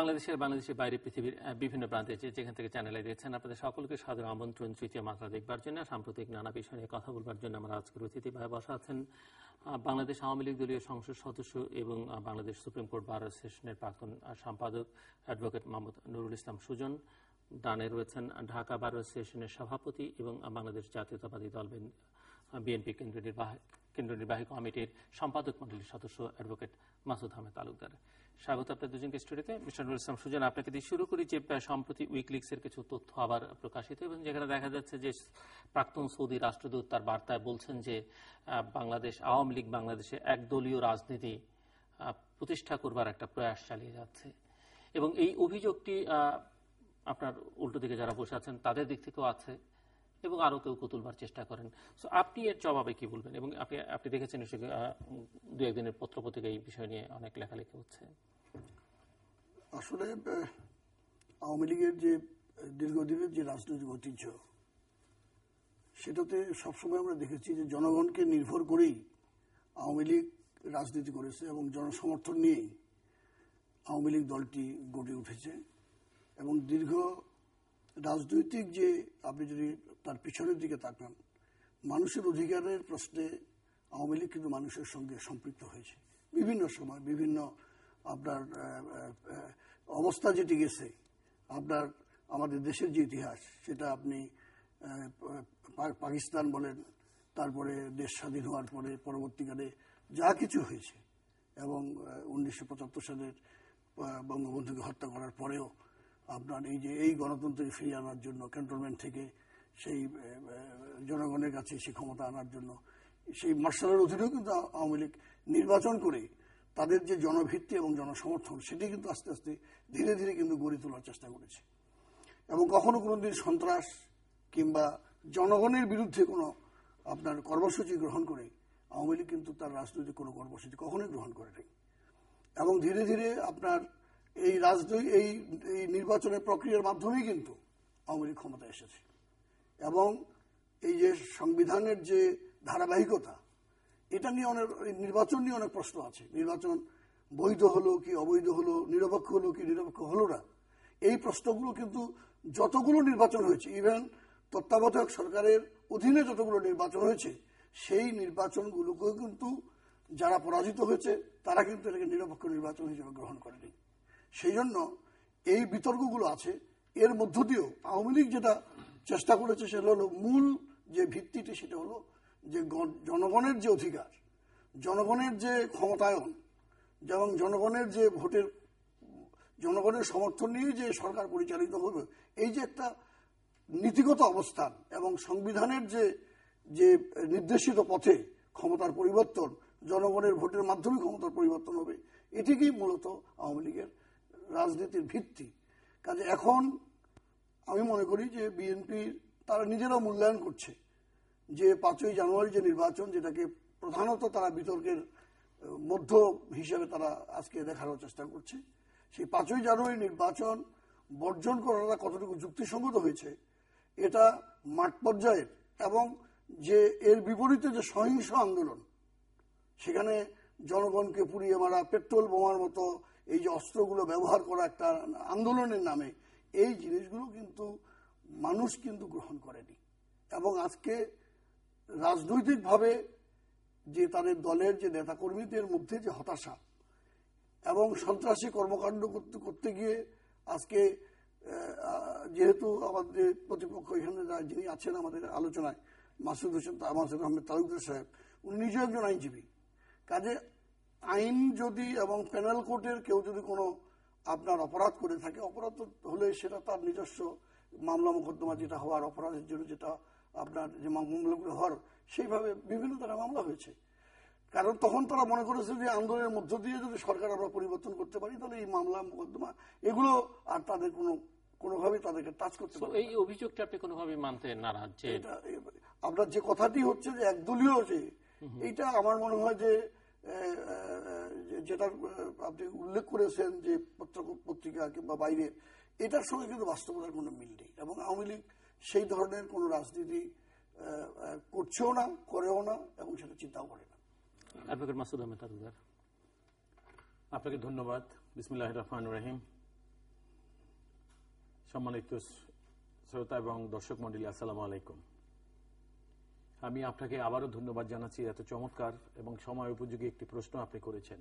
বাংলাদেশের বাংলাদেশের বাইরে পৃথিবীর বিভিন্ন প্রান্তে যেখান থেকে চ্যানেলে দিয়েছেন আপনাদের সকলকে সাদর আমন্ত্রণ, তৃতীয় মাত্রা দেখবার জন্য, সাম্প্রতিক নানা বিষয় নিয়ে কথা বলবার জন্য আমার আজকের অতিথি ভাই বসা আছেন। বাংলাদেশ আওয়ামী লীগ দলীয় সংসদ সদস্য এবং বাংলাদেশ সুপ্রিম কোর্ট বার অ্যাসোসিয়েশনের প্রাক্তন সম্পাদক অ্যাডভোকেট মোহাম্মদ নুরুল ইসলাম সুজন। ডানে রয়েছেন ঢাকা বার অ্যাসোসিয়েশনের সভাপতি এবং বাংলাদেশ জাতীয়তাবাদী দল বিএনপি কেন্দ্রীয় নির্বাহী কেন্দ্র নির্বাহী কমিটির সম্পাদক মন্ডলীর সদস্য অ্যাডভোকেট মাসুদ আহমেদ তালুকদার। স্বাগত আপনার দুজনকে স্টুডিওতে। মিস্টার নুরুল ইসলাম সুজন, আপনাকে দিয়ে শুরু করি যে সম্প্রতি উইকলিক্সের কিছু তথ্য আবার প্রকাশিত এবং যেখানে দেখা যাচ্ছে যে, প্রাক্তন সৌদি রাষ্ট্রদূত তার বার্তায় বলছেন যে বাংলাদেশ, আওয়ামী লীগ বাংলাদেশে একদলীয় রাজনীতি প্রতিষ্ঠা করবার একটা প্রয়াস চালিয়ে যাচ্ছে। এবং এই অভিযোগটি আপনার উল্টো দিকে যারা বসে আছেন, তাদের দিক থেকেও আছে এবং আরও কেউ তুলবার চেষ্টা করেন। সো আপনি এর জবাবে কি বলবেন? এবং আপনি আপনি দেখেছেন দু একদিনের পত্রপত্রিকা এই বিষয় নিয়ে অনেক লেখালেখি হচ্ছে। আসলে আওয়ামী লীগের যে, দীর্ঘদিনের যে রাজনৈতিক ঐতিহ্য, সেটাতে সবসময় আমরা দেখেছি যে জনগণকে নির্ভর করেই আওয়ামী লীগ রাজনীতি করেছে এবং জনসমর্থন নিয়েই আওয়ামী লীগ দলটি গড়ে উঠেছে। এবং দীর্ঘ রাজনৈতিক যে, আপনি যদি তার পিছনের দিকে তাকান, মানুষের অধিকারের প্রশ্নে আওয়ামী লীগ কিন্তু মানুষের সঙ্গে সম্পৃক্ত হয়েছে। বিভিন্ন সময় বিভিন্ন আপনার অবস্থা যেটি গেছে, আপনার, আমাদের দেশের যে ইতিহাস, সেটা আপনি পাকিস্তান বলেন, তারপরে দেশ স্বাধীন হওয়ার পরে পরবর্তীকালে যা কিছু হয়েছে এবং উনিশশো পঁচাত্তর সালের বঙ্গবন্ধুকে হত্যা করার পরেও আপনার এই যে, এই গণতন্ত্রকে ফিরিয়ে আনার জন্য ক্যান্টনমেন্ট থেকে সেই জনগণের কাছে সেই ক্ষমতা আনার জন্য, সেই মার্শালের অধীনেও কিন্তু আওয়ামী লীগ নির্বাচন করে তাদের যে জনভিত্তি এবং জনসমর্থন, সেটি কিন্তু আস্তে আস্তে ধীরে ধীরে কিন্তু গড়ে তোলার চেষ্টা করেছে। এবং কখনো কোনো দিন সন্ত্রাস কিংবা জনগণের বিরুদ্ধে কোনো আপনার কর্মসূচি গ্রহণ করে আওয়ামী লীগ কিন্তু তার রাজনৈতিক কোনো কর্মসূচি কখনোই গ্রহণ করে নেই। এবং ধীরে ধীরে আপনার এই রাজনৈতিক এই এই নির্বাচনের প্রক্রিয়ার মাধ্যমেই কিন্তু আওয়ামী লীগ ক্ষমতা এসেছে। এবং এই যে সংবিধানের যে ধারাবাহিকতা এটা নিয়ে অনেক, নির্বাচন নিয়ে অনেক প্রশ্ন আছে। নির্বাচন বৈধ হলো কি অবৈধ হলো, নিরপেক্ষ হলো কি নিরপেক্ষ হলো না? এই প্রশ্নগুলো কিন্তু যতগুলো নির্বাচন হয়েছে, ইভেন তত্ত্বাবধায়ক সরকারের অধীনে যতগুলো নির্বাচন হয়েছে, সেই নির্বাচনগুলোকেও কিন্তু যারা পরাজিত হয়েছে, তারা কিন্তু এটাকে নিরপেক্ষ নির্বাচন হিসেবে গ্রহণ করেনি। সেই জন্য এই বিতর্কগুলো আছে। এর মধ্য দিয়েও আওয়ামী লীগ যেটা চেষ্টা করেছে, সেটা হলো মূল যে ভিত্তিটি, সেটা হলো যে জনগণের যে অধিকার, জনগণের যে ক্ষমতায়ন যেমন জনগণের যে ভোটের, জনগণের সমর্থন নিয়ে যে সরকার পরিচালিত হবে, এই যে একটা নীতিগত অবস্থান এবং সংবিধানের যে যে নির্দেশিত পথে ক্ষমতার পরিবর্তন, জনগণের ভোটের মাধ্যমে ক্ষমতার পরিবর্তন হবে, এটিকেই মূলত আওয়ামী লীগের রাজনীতির ভিত্তি। কাজে এখন আমি মনে করি যে বিএনপি তারা নিজেরাও মূল্যায়ন করছে। যে পাঁচই জানুয়ারি যে নির্বাচন, যেটাকে প্রধানত তারা বিতর্কের মধ্য হিসেবে তারা আজকে দেখানোর চেষ্টা করছে, সেই পাঁচই জানুয়ারি নির্বাচন বর্জন করাটা কতটুকু যুক্তিসঙ্গত হয়েছে, এটা মাঠ পর্যায়ের এবং যে এর বিপরীতে যে সহিংস আন্দোলন, সেখানে জনগণকে পুড়িয়ে মারা, পেট্রোল বোমার মতো এই যে অস্ত্রগুলো ব্যবহার করা একটা আন্দোলনের নামে, এই জিনিসগুলো কিন্তু মানুষ কিন্তু গ্রহণ করেনি। এবং আজকে রাজনৈতিকভাবে যে তাদের দলের যে নেতাকর্মীদের মধ্যে যে হতাশা এবং সন্ত্রাসী কর্মকাণ্ড করতে করতে গিয়ে আজকে যেহেতু আমাদের প্রতিপক্ষ এখানে যিনি আছেন আমাদের আলোচনায়, মাসুদ হোসেন মাসুদ আহমেদ তালুকদার সাহেব, উনি নিজেও একজন আইনজীবী। কাজে আইন যদি এবং প্যানেল কোর্টের কেউ যদি কোনো আপনার অপরাধ করে থাকে, অপরাধ হলে সেটা তার নিজস্ব মামলা মোকদ্দমা যেটা হওয়ার অপরাধের জন্য যেটা আপনার যে মামলাগুলো হওয়ার সেইভাবে বিভিন্ন তারা মামলা হয়েছে। কারণ তখন তারা মনে করেছে যে আন্দোলনের মধ্য দিয়ে যদি সরকার আমরা পরিবর্তন করতে পারি তাহলে এই মামলা মোকদ্দমা এগুলো আর তাদের কোনো কোনোভাবে তাদেরকে টাচ করতে পারে এই অভিযোগটা আপনি কোনোভাবে মানতে নারাজ যে আপনার যে কথাটি হচ্ছে যে একদলীয় যে এইটা আমার মনে হয় যে যেটা আপনি উল্লেখ করেছেন যে পত্রিকা কিংবা বাইরে এটার সঙ্গে কিন্তু বাস্তবতার কোনো মিল নেই। এবং আওয়ামী লীগ সেই ধরনের কোনো রাজনীতি করছেও না করেও না এবং সেটা চিন্তাও করে না। অ্যাডভোকেট মাসুদ আহমেদ আপনাকে ধন্যবাদ। বিসমুল্লাহ রহমান রহিম। সম্মানিত শ্রোতা এবং দর্শক মন্ডলী আসসালামু আলাইকুম। আমি আপনাকে আবারও ধন্যবাদ জানাচ্ছি এত চমৎকার এবং সময় উপযোগী একটি প্রশ্ন আপনি করেছেন।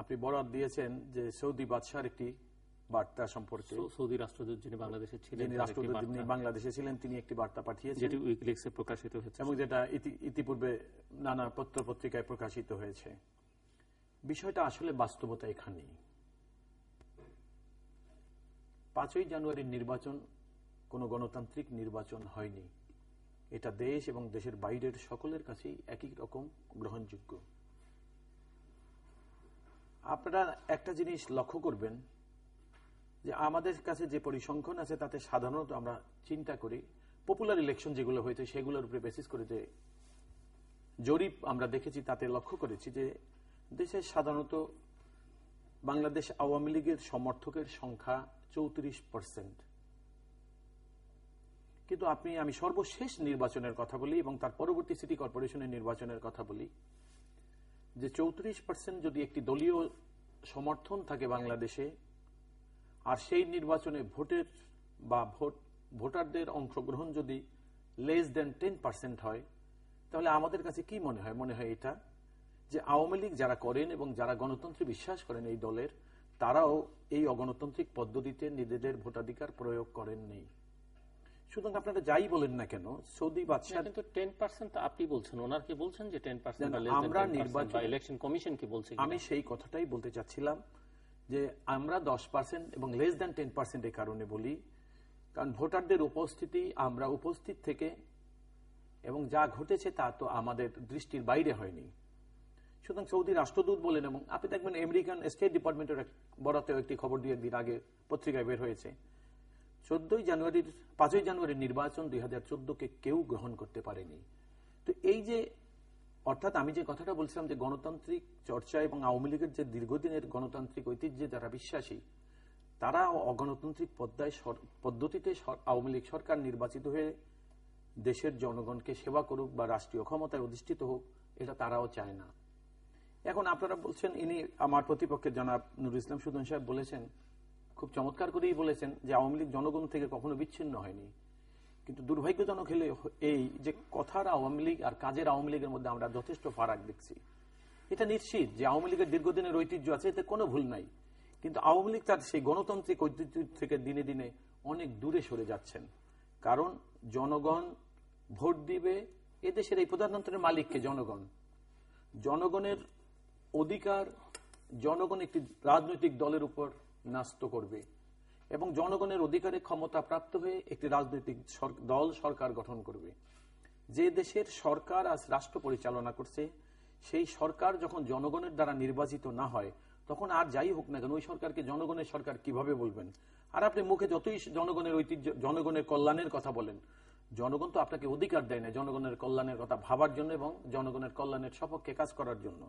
আপনি বরাদ দিয়েছেন যে সৌদি বাদশার একটি বার্তা সম্পর্কে। সৌদি রাষ্ট্রদূত যিনি বাংলাদেশে ছিলেন যিনি রাষ্ট্রদূত যিনি বাংলাদেশে ছিলেন তিনি একটি বার্তা পাঠিয়েছেন। যেটি উইকিলিক্সে প্রকাশিত হয়েছে। এবং যেটা ইতিপূর্বে নানা পত্র পত্রিকায় প্রকাশিত হয়েছে। বিষয়টা আসলে বাস্তবতা এখানেই। পাঁচই জানুয়ারির নির্বাচন কোনো গণতান্ত্রিক নির্বাচন হয়নি। এটা দেশ এবং দেশের বাইরের সকলের কাছেই একই রকম গ্রহণযোগ্য। আপনারা একটা জিনিস লক্ষ্য করবেন যে আমাদের কাছে যে পরিসংখ্যান আছে, তাতে সাধারণত আমরা চিন্তা করি পপুলার ইলেকশন যেগুলো হয়েছে সেগুলোর উপরে বেসিস করে যে জরিপ আমরা দেখেছি, তাতে লক্ষ্য করেছি যে দেশে সাধারণত বাংলাদেশ আওয়ামী লীগের সমর্থকের সংখ্যা চৌত্রিশ পার্সেন্ট কিন্তু আপনি, আমি সর্বশেষ নির্বাচনের কথা বলি এবং তার পরবর্তী সিটি কর্পোরেশনের নির্বাচনের কথা বলি, যে চৌত্রিশ পার্সেন্ট যদি একটি দলীয় সমর্থন থাকে বাংলাদেশে আর সেই নির্বাচনে ভোটের বা ভোট ভোটারদের অংশগ্রহণ যদি লেস দেন টেন পার্সেন্ট হয় তাহলে আমাদের কাছে কি মনে হয়? মনে হয় এটা যে আওয়ামী লীগ যারা করেন এবং যারা গণতন্ত্রে বিশ্বাস করেন এই দলের তারাও এই অগণতান্ত্রিক পদ্ধতিতে নিজেদের ভোটাধিকার প্রয়োগ করেননি। সুতরাং আপনারা যাই বলেন না কেন সৌদি বাদশাহ কিন্তু টেন পার্সেন্ট আপনি বলছেন ওনার কি বলছেন যে টেন পার্সেন্ট না, আমরা নির্বাচন- ইলেকশন কমিশন কি বলছে আমি সেই কথাটাই বলতে চাচ্ছিলাম যে আমরা দশ পার্সেন্ট এবং লেস দ্যান টেন পার্সেন্ট এই কারণে বলি, কারণ ভোটারদের উপস্থিতি, আমরা উপস্থিত থেকে এবং যা ঘটেছে তা তো আমাদের দৃষ্টির বাইরে হয়নি। সুতরাং সৌদি রাষ্ট্রদূত বলেন এবং আপনি দেখবেন আমেরিকান স্টেট ডিপার্টমেন্টের বরাতেও একটি খবর দিয়ে একদিন আগে পত্রিকায় বের হয়েছে। চোদ্দই জানুয়ারির, পাঁচই জানুয়ারির নির্বাচন দুই হাজার কেউ গ্রহণ করতে পারেনি। তো এই যে অর্থাৎ আমি যে কথাটা বলছিলাম যে গণতান্ত্রিক চর্চা এবং আওয়ামী লীগের যে দীর্ঘদিনের গণতান্ত্রিক ঐতিহ্যে যারা বিশ্বাসী, তারা অগণতান্ত্রিক পদ্মায় পদ্ধতিতে আওয়ামী লীগ সরকার নির্বাচিত হয়ে দেশের জনগণকে সেবা করুক বা রাষ্ট্রীয় ক্ষমতায় অধিষ্ঠিত হোক, এটা তারাও চায় না। এখন আপনারা বলছেন, ইনি আমার প্রতিপক্ষের জনাব নুর ইসলাম সুদন সাহেব বলেছেন, খুব চমৎকার করেই বলেছেন যে আওয়ামী লীগ জনগণ থেকে কখনো বিচ্ছিন্ন হয়নি। কিন্তু দুর্ভাগ্যজনক হলে এই যে কথার আওয়ামী লীগ আর কাজের আওয়ামী লীগের মধ্যে আমরা যথেষ্ট ফারাক দেখছি। এটা নিশ্চিত যে আওয়ামী লীগের দীর্ঘদিনের ঐতিহ্য আছে, এতে কোনো ভুল নাই। কিন্তু আওয়ামী লীগ তার সেই গণতান্ত্রিক ঐতিহ্য থেকে দিনে দিনে অনেক দূরে সরে যাচ্ছেন। কারণ জনগণ ভোট দিবে এদেশের এই প্রধানমন্ত্রীর মালিককে জনগণ। জনগণের অধিকার জনগণ একটি রাজনৈতিক দলের উপর ন্যস্ত করবে। এবং জনগণের অধিকারে ক্ষমতা প্রাপ্ত হয়ে একটি রাজনৈতিক দল সরকার গঠন করবে। যে দেশের সরকার আজ রাষ্ট্র পরিচালনা করছে, সেই সরকার যখন জনগণের দ্বারা নির্বাচিত না হয়, তখন আর যাই হোক না কেন, ওই সরকারকে জনগণের সরকার কীভাবে বলবেন? আর আপনি মুখে যতই জনগণের ঐতিহ্য, জনগণের কল্যাণের কথা বলেন, জনগণ তো আপনাকে অধিকার দেয় না জনগণের কল্যাণের কথা ভাবার জন্য এবং জনগণের কল্যাণের সপক্ষে কাজ করার জন্য।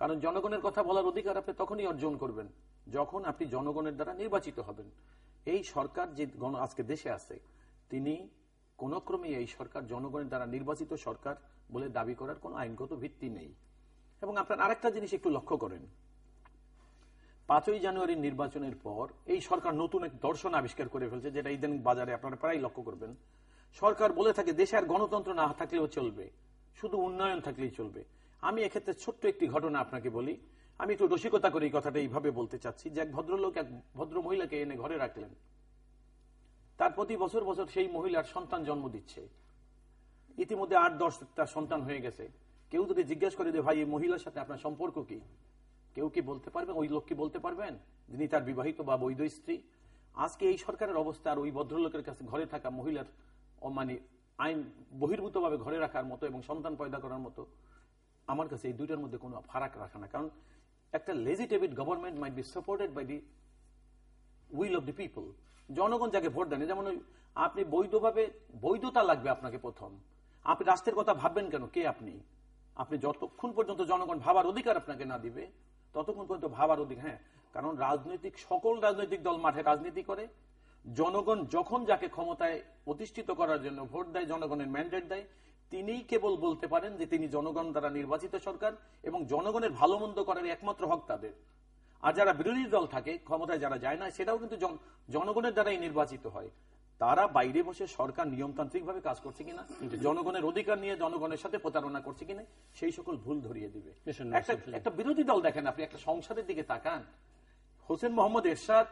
কারণ জনগণের কথা বলার অধিকার আপনি তখনই অর্জন করবেন, যখন আপনি জনগণের দ্বারা নির্বাচিত হবেন। এই সরকার যে গণ, আজকে দেশে আছে, তিনি কোন ক্রমে এই সরকার জনগণের দ্বারা নির্বাচিত সরকার বলে দাবি করার কোনো আইনগত ভিত্তি নেই। এবং আপনার আরেকটা জিনিস একটু লক্ষ্য করেন। পাঁচই জানুয়ারির নির্বাচনের পর এই সরকার নতুন এক দর্শন আবিষ্কার করে ফেলছে, যেটা ইদানিং বাজারে আপনারা প্রায় লক্ষ্য করবেন। সরকার বলে থাকে, দেশে আর গণতন্ত্র না থাকলেও চলবে। শুধু উন্নয়ন থাকলেই চলবে। আমি এক্ষেত্রে ছোট্ট একটি ঘটনা আপনাকে বলি। আমি একটু রসিকতা করে এই কথাটা এইভাবে বলতে চাচ্ছি যে এক ভদ্রলোক, এক ভদ্র মহিলাকে এনে ঘরে রাখলেন। তার প্রতি বছর বছর সেই মহিলার সন্তান জন্ম দিচ্ছে। ইতিমধ্যে আট দশটা সন্তান হয়ে গেছে। কেউ যদি জিজ্ঞেস করে যে, ভাই, এই মহিলার সাথে আপনার সম্পর্ক কি? কেউ কি বলতে পারবেন ওই লোক কি বলতে পারবেন? যিনি তার বিবাহিত বা বৈধ স্ত্রী। আজকে এই সরকারের অবস্থা আর ওই ভদ্রলোকের কাছে ঘরে থাকা মহিলার মানে আইন বহির্ভূতভাবে ঘরে রাখার মতো এবং সন্তান পয়দা করার মতো, আমার কাছে এই দুইটার মধ্যে কোনো ফারাক রাখা না। কারণ একটা legitimate government might be supported by the will of the people জনগণ যাকে ভোট দেন যেমন আপনি বৈধভাবে, বৈধতা লাগবে আপনাকে প্রথম। আপনি রাষ্ট্রের কথা ভাববেন কেন? কে আপনি? আপনি যতক্ষণ পর্যন্ত জনগণ ভাবার অধিকার আপনাকে না দিবে, ততক্ষণ পর্যন্ত ভাবার অধিকার হ্যাঁ কারণ রাজনৈতিক, সকল রাজনৈতিক দল মাঠে রাজনীতি করে। জনগণ যখন যাকে ক্ষমতায় প্রতিষ্ঠিত করার জন্য ভোট দেয়, জনগণের ম্যান্ডেট দেয় তিনিই কেবল বলতে পারেন যে তিনি জনগণ দ্বারা নির্বাচিত সরকার এবং জনগণের ভালো মন্দ করার একমাত্র হক তাদের। আর যারা বিরোধী দল থাকে ক্ষমতায় যারা যায় না সেটাও কিন্তু জনগণের দ্বারাই নির্বাচিত হয়। তারা বাইরে বসে সরকার নিয়মতান্ত্রিক ভাবে কাজ করছে কিনা জনগণের অধিকার নিয়ে জনগণের সাথে প্রতারণা করছে কিনা সেই সকল ভুল ধরিয়ে দিবে। একটা বিরোধী দল দেখেন আপনি একটা সংসদের দিকে তাকান। হোসেন মোহাম্মদ এরশাদ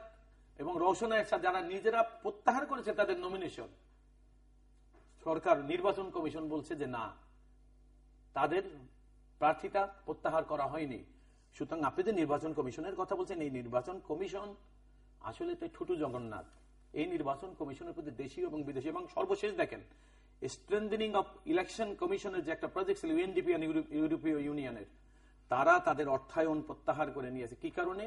এবং রওশন এরশাদ যারা নিজেরা প্রত্যাহার করেছে তাদের নমিনেশন সরকার নির্বাচন কমিশন বলছে যে না তাদের প্রার্থীতা প্রত্যাহার করা হয়নি। সুতরাং আপনি যে নির্বাচন কমিশনের কথা বলছেন এই নির্বাচন কমিশন আসলে তো ঠুটু জগন্নাথ। এই নির্বাচন কমিশনের প্রতি দেশীয় এবং বিদেশি এবং সর্বশেষ দেখেন স্ট্রেন্থেনিং অফ ইলেকশন কমিশনের যে একটা প্রজেক্ট ছিল ইউএনডিপি ইউরোপীয় ইউনিয়নের তারা তাদের অর্থায়ন প্রত্যাহার করে নিয়েছে। কি কারণে?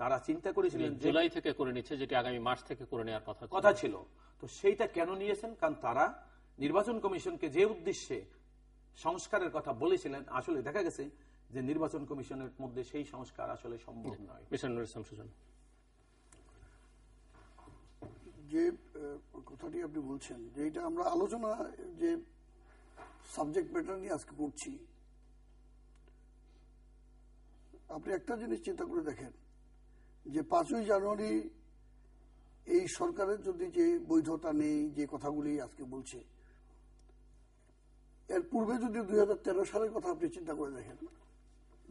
তারা চিন্তা করেছিলেন জুলাই থেকে করে নিচ্ছে যেটি আগামী মার্চ থেকে করে নেওয়ার কথা। কথা ছিল। তো সেইটা কেন নিয়েছেন? কারণ তারা নির্বাচন কমিশনকে যে উদ্দেশ্যে সংস্কারের কথা বলেছিলেন আসলে দেখা গেছে যে নির্বাচন কমিশনের মধ্যে সেই সংস্কার আসলে সম্ভব নয়। যে কথাটি আপনি বলছেন যে এটা আমরা আলোচনা যে সাবজেক্ট ম্যাটার নিয়ে আজকে করছি আপনি একটা জিনিস চিন্তা করে দেখেন যে পাঁচই জানুয়ারি এই সরকারের যদি যে বৈধতা নেই যে কথাগুলি আজকে বলছে এর পূর্বে যদি দুই হাজার তেরো সালের কথা আপনি চিন্তা করে দেখেন,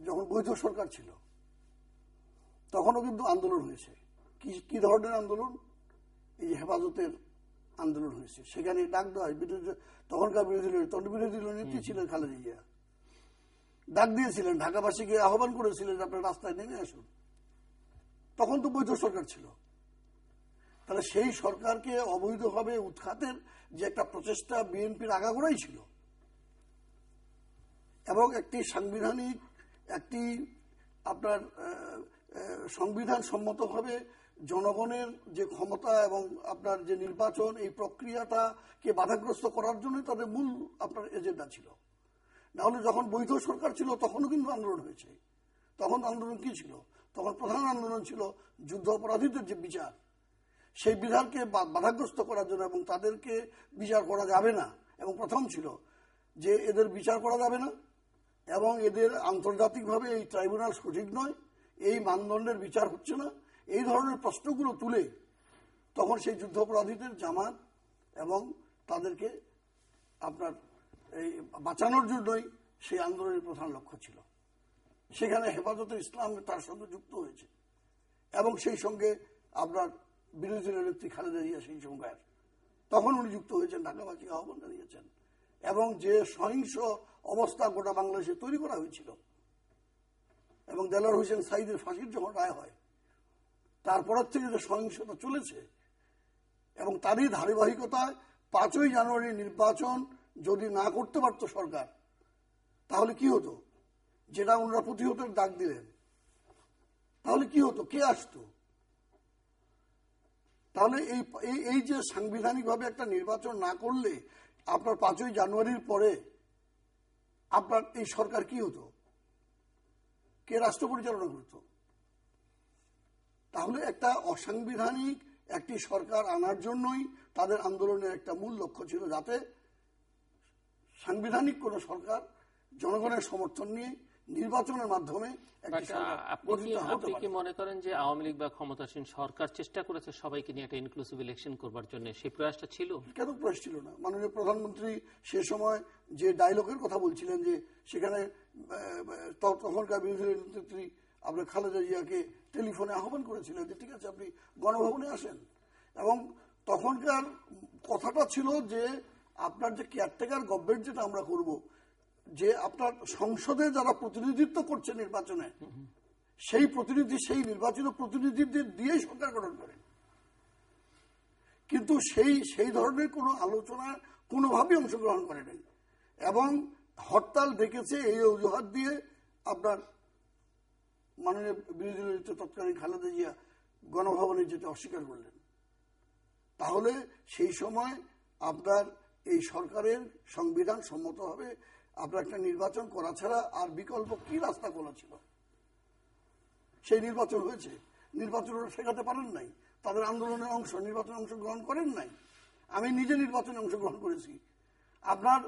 যখন বৈধ সরকার ছিল, তখনও কিন্তু আন্দোলন হয়েছে। কি ধরনের আন্দোলন? এই যে হেফাজতের আন্দোলন হয়েছে। সেখানে ডাক দেওয়া হয়। বিরোধী, তখনকার বিরোধী তখন বিরোধী নেত্রী ছিলেন খালেদা জিয়া। ডাক দিয়েছিলেন, ঢাকাবাসীকে আহ্বান করেছিলেন, আপনার রাস্তায় নেমে আসুন। তখন তো বৈধ সরকার ছিল। তাহলে সেই সরকারকে অবৈধভাবে উৎখাতের যে একটা প্রচেষ্টা বিএনপির আগাগোড়াই ছিল এবং একটি সাংবিধানিক, একটি আপনার সংবিধান সম্মতভাবে জনগণের যে ক্ষমতা এবং আপনার যে নির্বাচন, এই প্রক্রিয়াটাকে বাধাগ্রস্ত করার জন্য তাদের মূল আপনার এজেন্ডা ছিল। না হলে যখন বৈধ সরকার ছিল, তখনও কিন্তু আন্দোলন হয়েছে। তখন আন্দোলন কি ছিল? তখন প্রধান আন্দোলন ছিল যুদ্ধ অপরাধীদের যে বিচার। সেই বিধানকে বাধাগ্রস্ত করার জন্য এবং তাদেরকে বিচার করা যাবে না। এবং প্রথম ছিল যে এদের বিচার করা যাবে না। এবং এদের আন্তর্জাতিকভাবে এই ট্রাইব্যুনাল সঠিক নয়, এই মানদণ্ডের বিচার হচ্ছে না। এই ধরনের প্রশ্নগুলো তুলে তখন সেই যুদ্ধাপরাধীদের জামাত এবং তাদেরকে আপনার এই বাঁচানোর জন্যই সেই আন্দোলনের প্রধান লক্ষ্য ছিল। সেখানে হেফাজতে ইসলাম তার সঙ্গে যুক্ত হয়েছে এবং সেই সঙ্গে আপনার বিরোধী দলের নেত্রী খালেদা জিয়া সেই সঙ্গে তখন উনি যুক্ত হয়েছেন ঢাকাবাসীকে আহ্বান জানিয়েছেন এবং যে সহিংস অবস্থা গোটা বাংলাদেশে তৈরি করা হয়েছিল। এবং দেলার হোসেন সাইদের ফাঁসির যখন রায় হয়, তারপরের থেকে যে সহিংসতা চলেছে এবং তারই ধারাবাহিকতায় পাঁচই জানুয়ারি নির্বাচন যদি না করতে পারত সরকার, তাহলে কি হতো? যেটা ওনারা প্রতিহতের ডাক দিলেন, তাহলে কি হতো? কে আসতো? তাহলে এই, এই- যে সাংবিধানিকভাবে একটা নির্বাচন না করলে আপনার পাঁচই জানুয়ারির পরে আপনার এই সরকার কি হতো? কে রাষ্ট্র পরিচালনা করত? তাহলে একটা অসাংবিধানিক একটি সরকার আনার জন্যই তাদের আন্দোলনের একটা মূল লক্ষ্য ছিল যাতে সাংবিধানিক কোন সরকার জনগণের সমর্থন নিয়ে নির্বাচনের মাধ্যমে আপনি কি। মনে করেন যে আওয়ামী লীগ বা ক্ষমতাসীন সরকার চেষ্টা করেছে সবাইকে নিয়ে একটা ইনক্লুসিভ ইলেকশন করবার জন্য? সেই প্রয়াসটা ছিল? কেন প্রয়াস ছিল না? মাননীয় প্রধানমন্ত্রী সে সময় যে ডায়লগের কথা বলছিলেন যে সেখানে তখনকার বিরোধী নেত্রী আপনার খালেদা জিয়াকে টেলিফোনে আহ্বান করেছিলেন যে ঠিক আছে আপনি গণভবনে আসেন। এবং তখনকার কথাটা ছিল যে আপনার যে কেয়ারটেকার গভর্নমেন্ট যেটা আমরা করব যে আপনার সংসদে যারা প্রতিনিধিত্ব করছে নির্বাচনে, সেই প্রতিনিধি, সেই নির্বাচিত প্রতিনিধিদের দিয়েই সরকার গঠন করে। কিন্তু সেই সেই ধরনের কোনো আলোচনা কোনোভাবেই অংশগ্রহণ করে নাই। এবং হরতাল ডেকেছে এই অজুহাত দিয়ে আপনার মাননীয় বিরোধী দলের নেতা তৎকালীন খালেদা জিয়া গণভবনে যেতে অস্বীকার করলেন। তাহলে সেই সময় আপনার এই সরকারের সংবিধান সম্মতভাবে আপনার একটা নির্বাচন করা ছাড়া আর বিকল্প কি রাস্তা খোলা ছিল সেই নির্বাচন হয়েছে। নির্বাচন শেখাতে পারেন নাই। তাদের আন্দোলনের অংশ নির্বাচনে অংশগ্রহণ করেন নাই। আমি নিজে নির্বাচনে অংশগ্রহণ করেছি। আপনার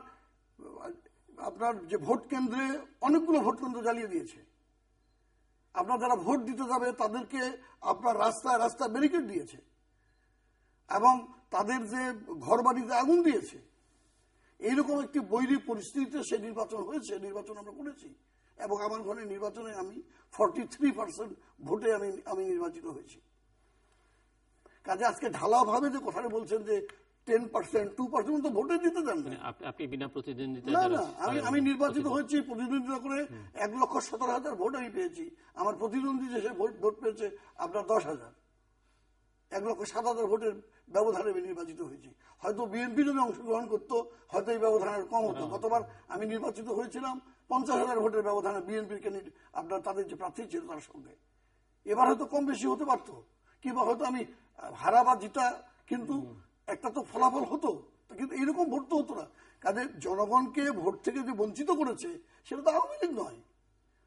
আপনার যে ভোট কেন্দ্রে অনেকগুলো ভোট কেন্দ্র জ্বালিয়ে দিয়েছে। আপনার যারা ভোট দিতে যাবে, তাদেরকে আপনার রাস্তায় রাস্তায় ব্যারিকেড দিয়েছে। এবং তাদের যে ঘর বাড়িতে আগুন দিয়েছে এইরকম একটি বৈরী পরিস্থিতিতে সে নির্বাচন হয়েছে নির্বাচন আমরা করেছি। এবং আমার ঘরে নির্বাচনে আমি ফর্টি থ্রি পার্সেন্ট ভোটে আমি আমি নির্বাচিত হয়েছি। কাজে আজকে ঢালাভাবে যে কথাটা বলছেন যে টেন পার্সেন্ট টু পার্সেন্ট তো ভোটে দিতে দেন মানে আপ- আপনি বিনা প্রতিদ্বন্দ্বিতা না না আমি আমি নির্বাচিত হয়েছি প্রতিদ্বন্দ্বিতা করে এক লক্ষ সতেরো হাজার ভোট আমি পেয়েছি। আমার প্রতিদ্বন্দ্বী যে সে ভোট ভোট পেয়েছে আপনার দশ হাজার। এক লক্ষ সাত হাজার ভোটের ব্যবধানে আমি নির্বাচিত হয়েছি। হয়তো বিএনপি যদি অংশগ্রহণ করতো হয়তো এই ব্যবধান কম হতো। গতবার আমি নির্বাচিত হয়েছিলাম পঞ্চাশ হাজার ভোটের ব্যবধানে বিএনপির আপনার তাদের যে প্রার্থী ছিল তার সঙ্গে। এবার হয়তো কম বেশি হতে পারতো কিংবা হয়তো আমি হারা বা জিতা কিন্তু একটা তো ফলাফল হতো তা কিন্তু এরকম ভোট তো হতো না। কাজে জনগণকে ভোট থেকে যে বঞ্চিত করেছে সেটা তো আওয়ামী লীগ নয়।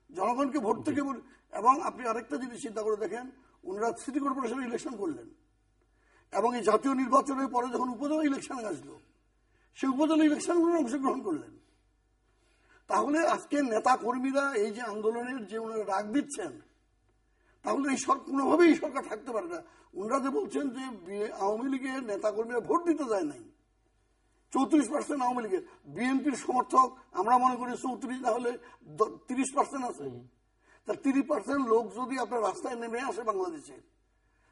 জনগণকে ভোট থেকে এবং আপনি আরেকটা জিনিস চিন্তা করে দেখেন ওনারা সিটি কর্পোরেশন ইলেকশন করলেন। এবং এই জাতীয় নির্বাচনের পরে যখন উপজেলা ইলেকশন আসলো, সেই উপজেলা ইলেকশনগুলো অংশগ্রহণ করলেন। তাহলে আজকে নেতা কর্মীরা এই যে আন্দোলনের যে ওনারা ডাক দিচ্ছেন, তাহলে এই সরকার কোনোভাবেই সরকার থাকতে পারে না। ওনারা যে বলছেন যে আওয়ামী লীগের নেতা কর্মীরা ভোট দিতে যায় নাই। চৌত্রিশ পার্সেন্ট আওয়ামী লীগের। বিএনপির সমর্থক, আমরা মনে করি চৌত্রিশ না হলে তিরিশ পার্সেন্ট আছে। তা তিরিশ পার্সেন্ট লোক যদি আপনার রাস্তায় নেমে আসে বাংলাদেশে,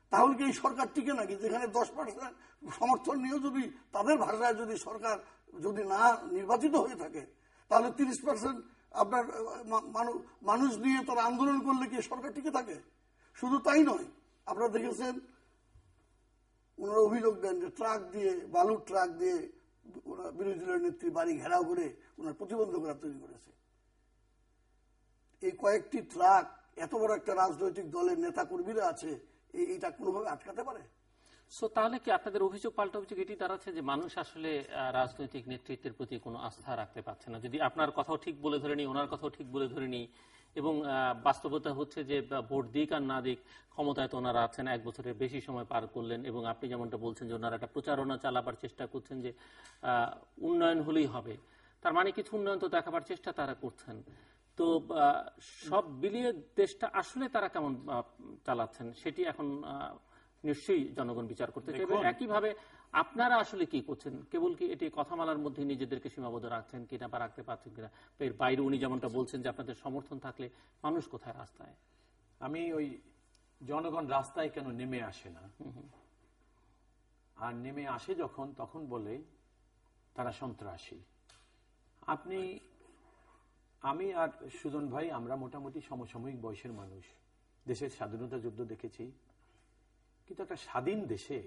তাহলে কি এই সরকার টিকে নাকি? যেখানে দশ পার্সেন্ট সমর্থন নিয়েও যদি তাদের ভাষায় যদি সরকার যদি না নির্বাচিত হয়ে থাকে, তাহলে তিরিশ পার্সেন্ট আপনার মানু- মানুষ নিয়ে তারা আন্দোলন করলে কি সরকার টিকে থাকে? শুধু তাই নয়, আপনারা দেখেছেন, ওনারা অভিযোগ দেন যে ট্রাক দিয়ে, বালুর ট্রাক দিয়ে ওনার বিরোধী দলের নেত্রী বাড়ি ঘেরাও করে ওনার প্রতিবন্ধকতা তৈরি করেছে। এই কয়েকটি ট্রাক, এত বড় একটা রাজনৈতিক দলের নেতা কর্মীরা আছে এই- এইটা কোনোভাবে আটকাতে পারে? সো তাহলে কি আপনাদের অভিযোগ, পাল্টা অভিযোগ এটি দাঁড়াচ্ছে যে মানুষ আসলে রাজনৈতিক নেতৃত্বের প্রতি কোনো আস্থা রাখতে পারছে না? যদি আপনার কথাও ঠিক বলে ধরে নিই, ওনার কথাও ঠিক বলে ধরে নিই, এবং বাস্তবতা হচ্ছে যে ভোট দিক আর না দিক, ক্ষমতায় তো ওনারা আছেন, এক বছরের বেশি সময় পার করলেন, এবং আপনি যেমনটা বলছেন যে ওনারা একটা প্রচারণা চালাবার চেষ্টা করছেন যে উন্নয়ন হলেই হবে। তার মানে কিছু উন্নয়ন তো দেখাবার চেষ্টা তারা করছেন। তো সব বিলিয়ে দেশটা আসলে তারা কেমন চালাচ্ছেন সেটি এখন নিশ্চয়ই জনগণ বিচার করতে চাইবে। একইভাবে আপনারা আসলে কি করছেন? কেবল কি এটি কথামালার মধ্যে নিজেদেরকে সীমাবদ্ধ রাখছেন কিনা বা রাখতে পারছেন কিনা? এর বাইরে উনি যেমনটা বলছেন যে আপনাদের সমর্থন থাকলে মানুষ কোথায় রাস্তায়? আমি ওই জনগণ রাস্তায় কেন নেমে আসে না? আর নেমে আসে যখন তখন বলে তারা সন্ত্রাসী। আপনি আমি আর সুজন ভাই, আমরা মোটামুটি সমসাময়িক বয়সের মানুষ। দেশের স্বাধীনতা যুদ্ধ দেখেছি। কিন্তু একটা স্বাধীন দেশে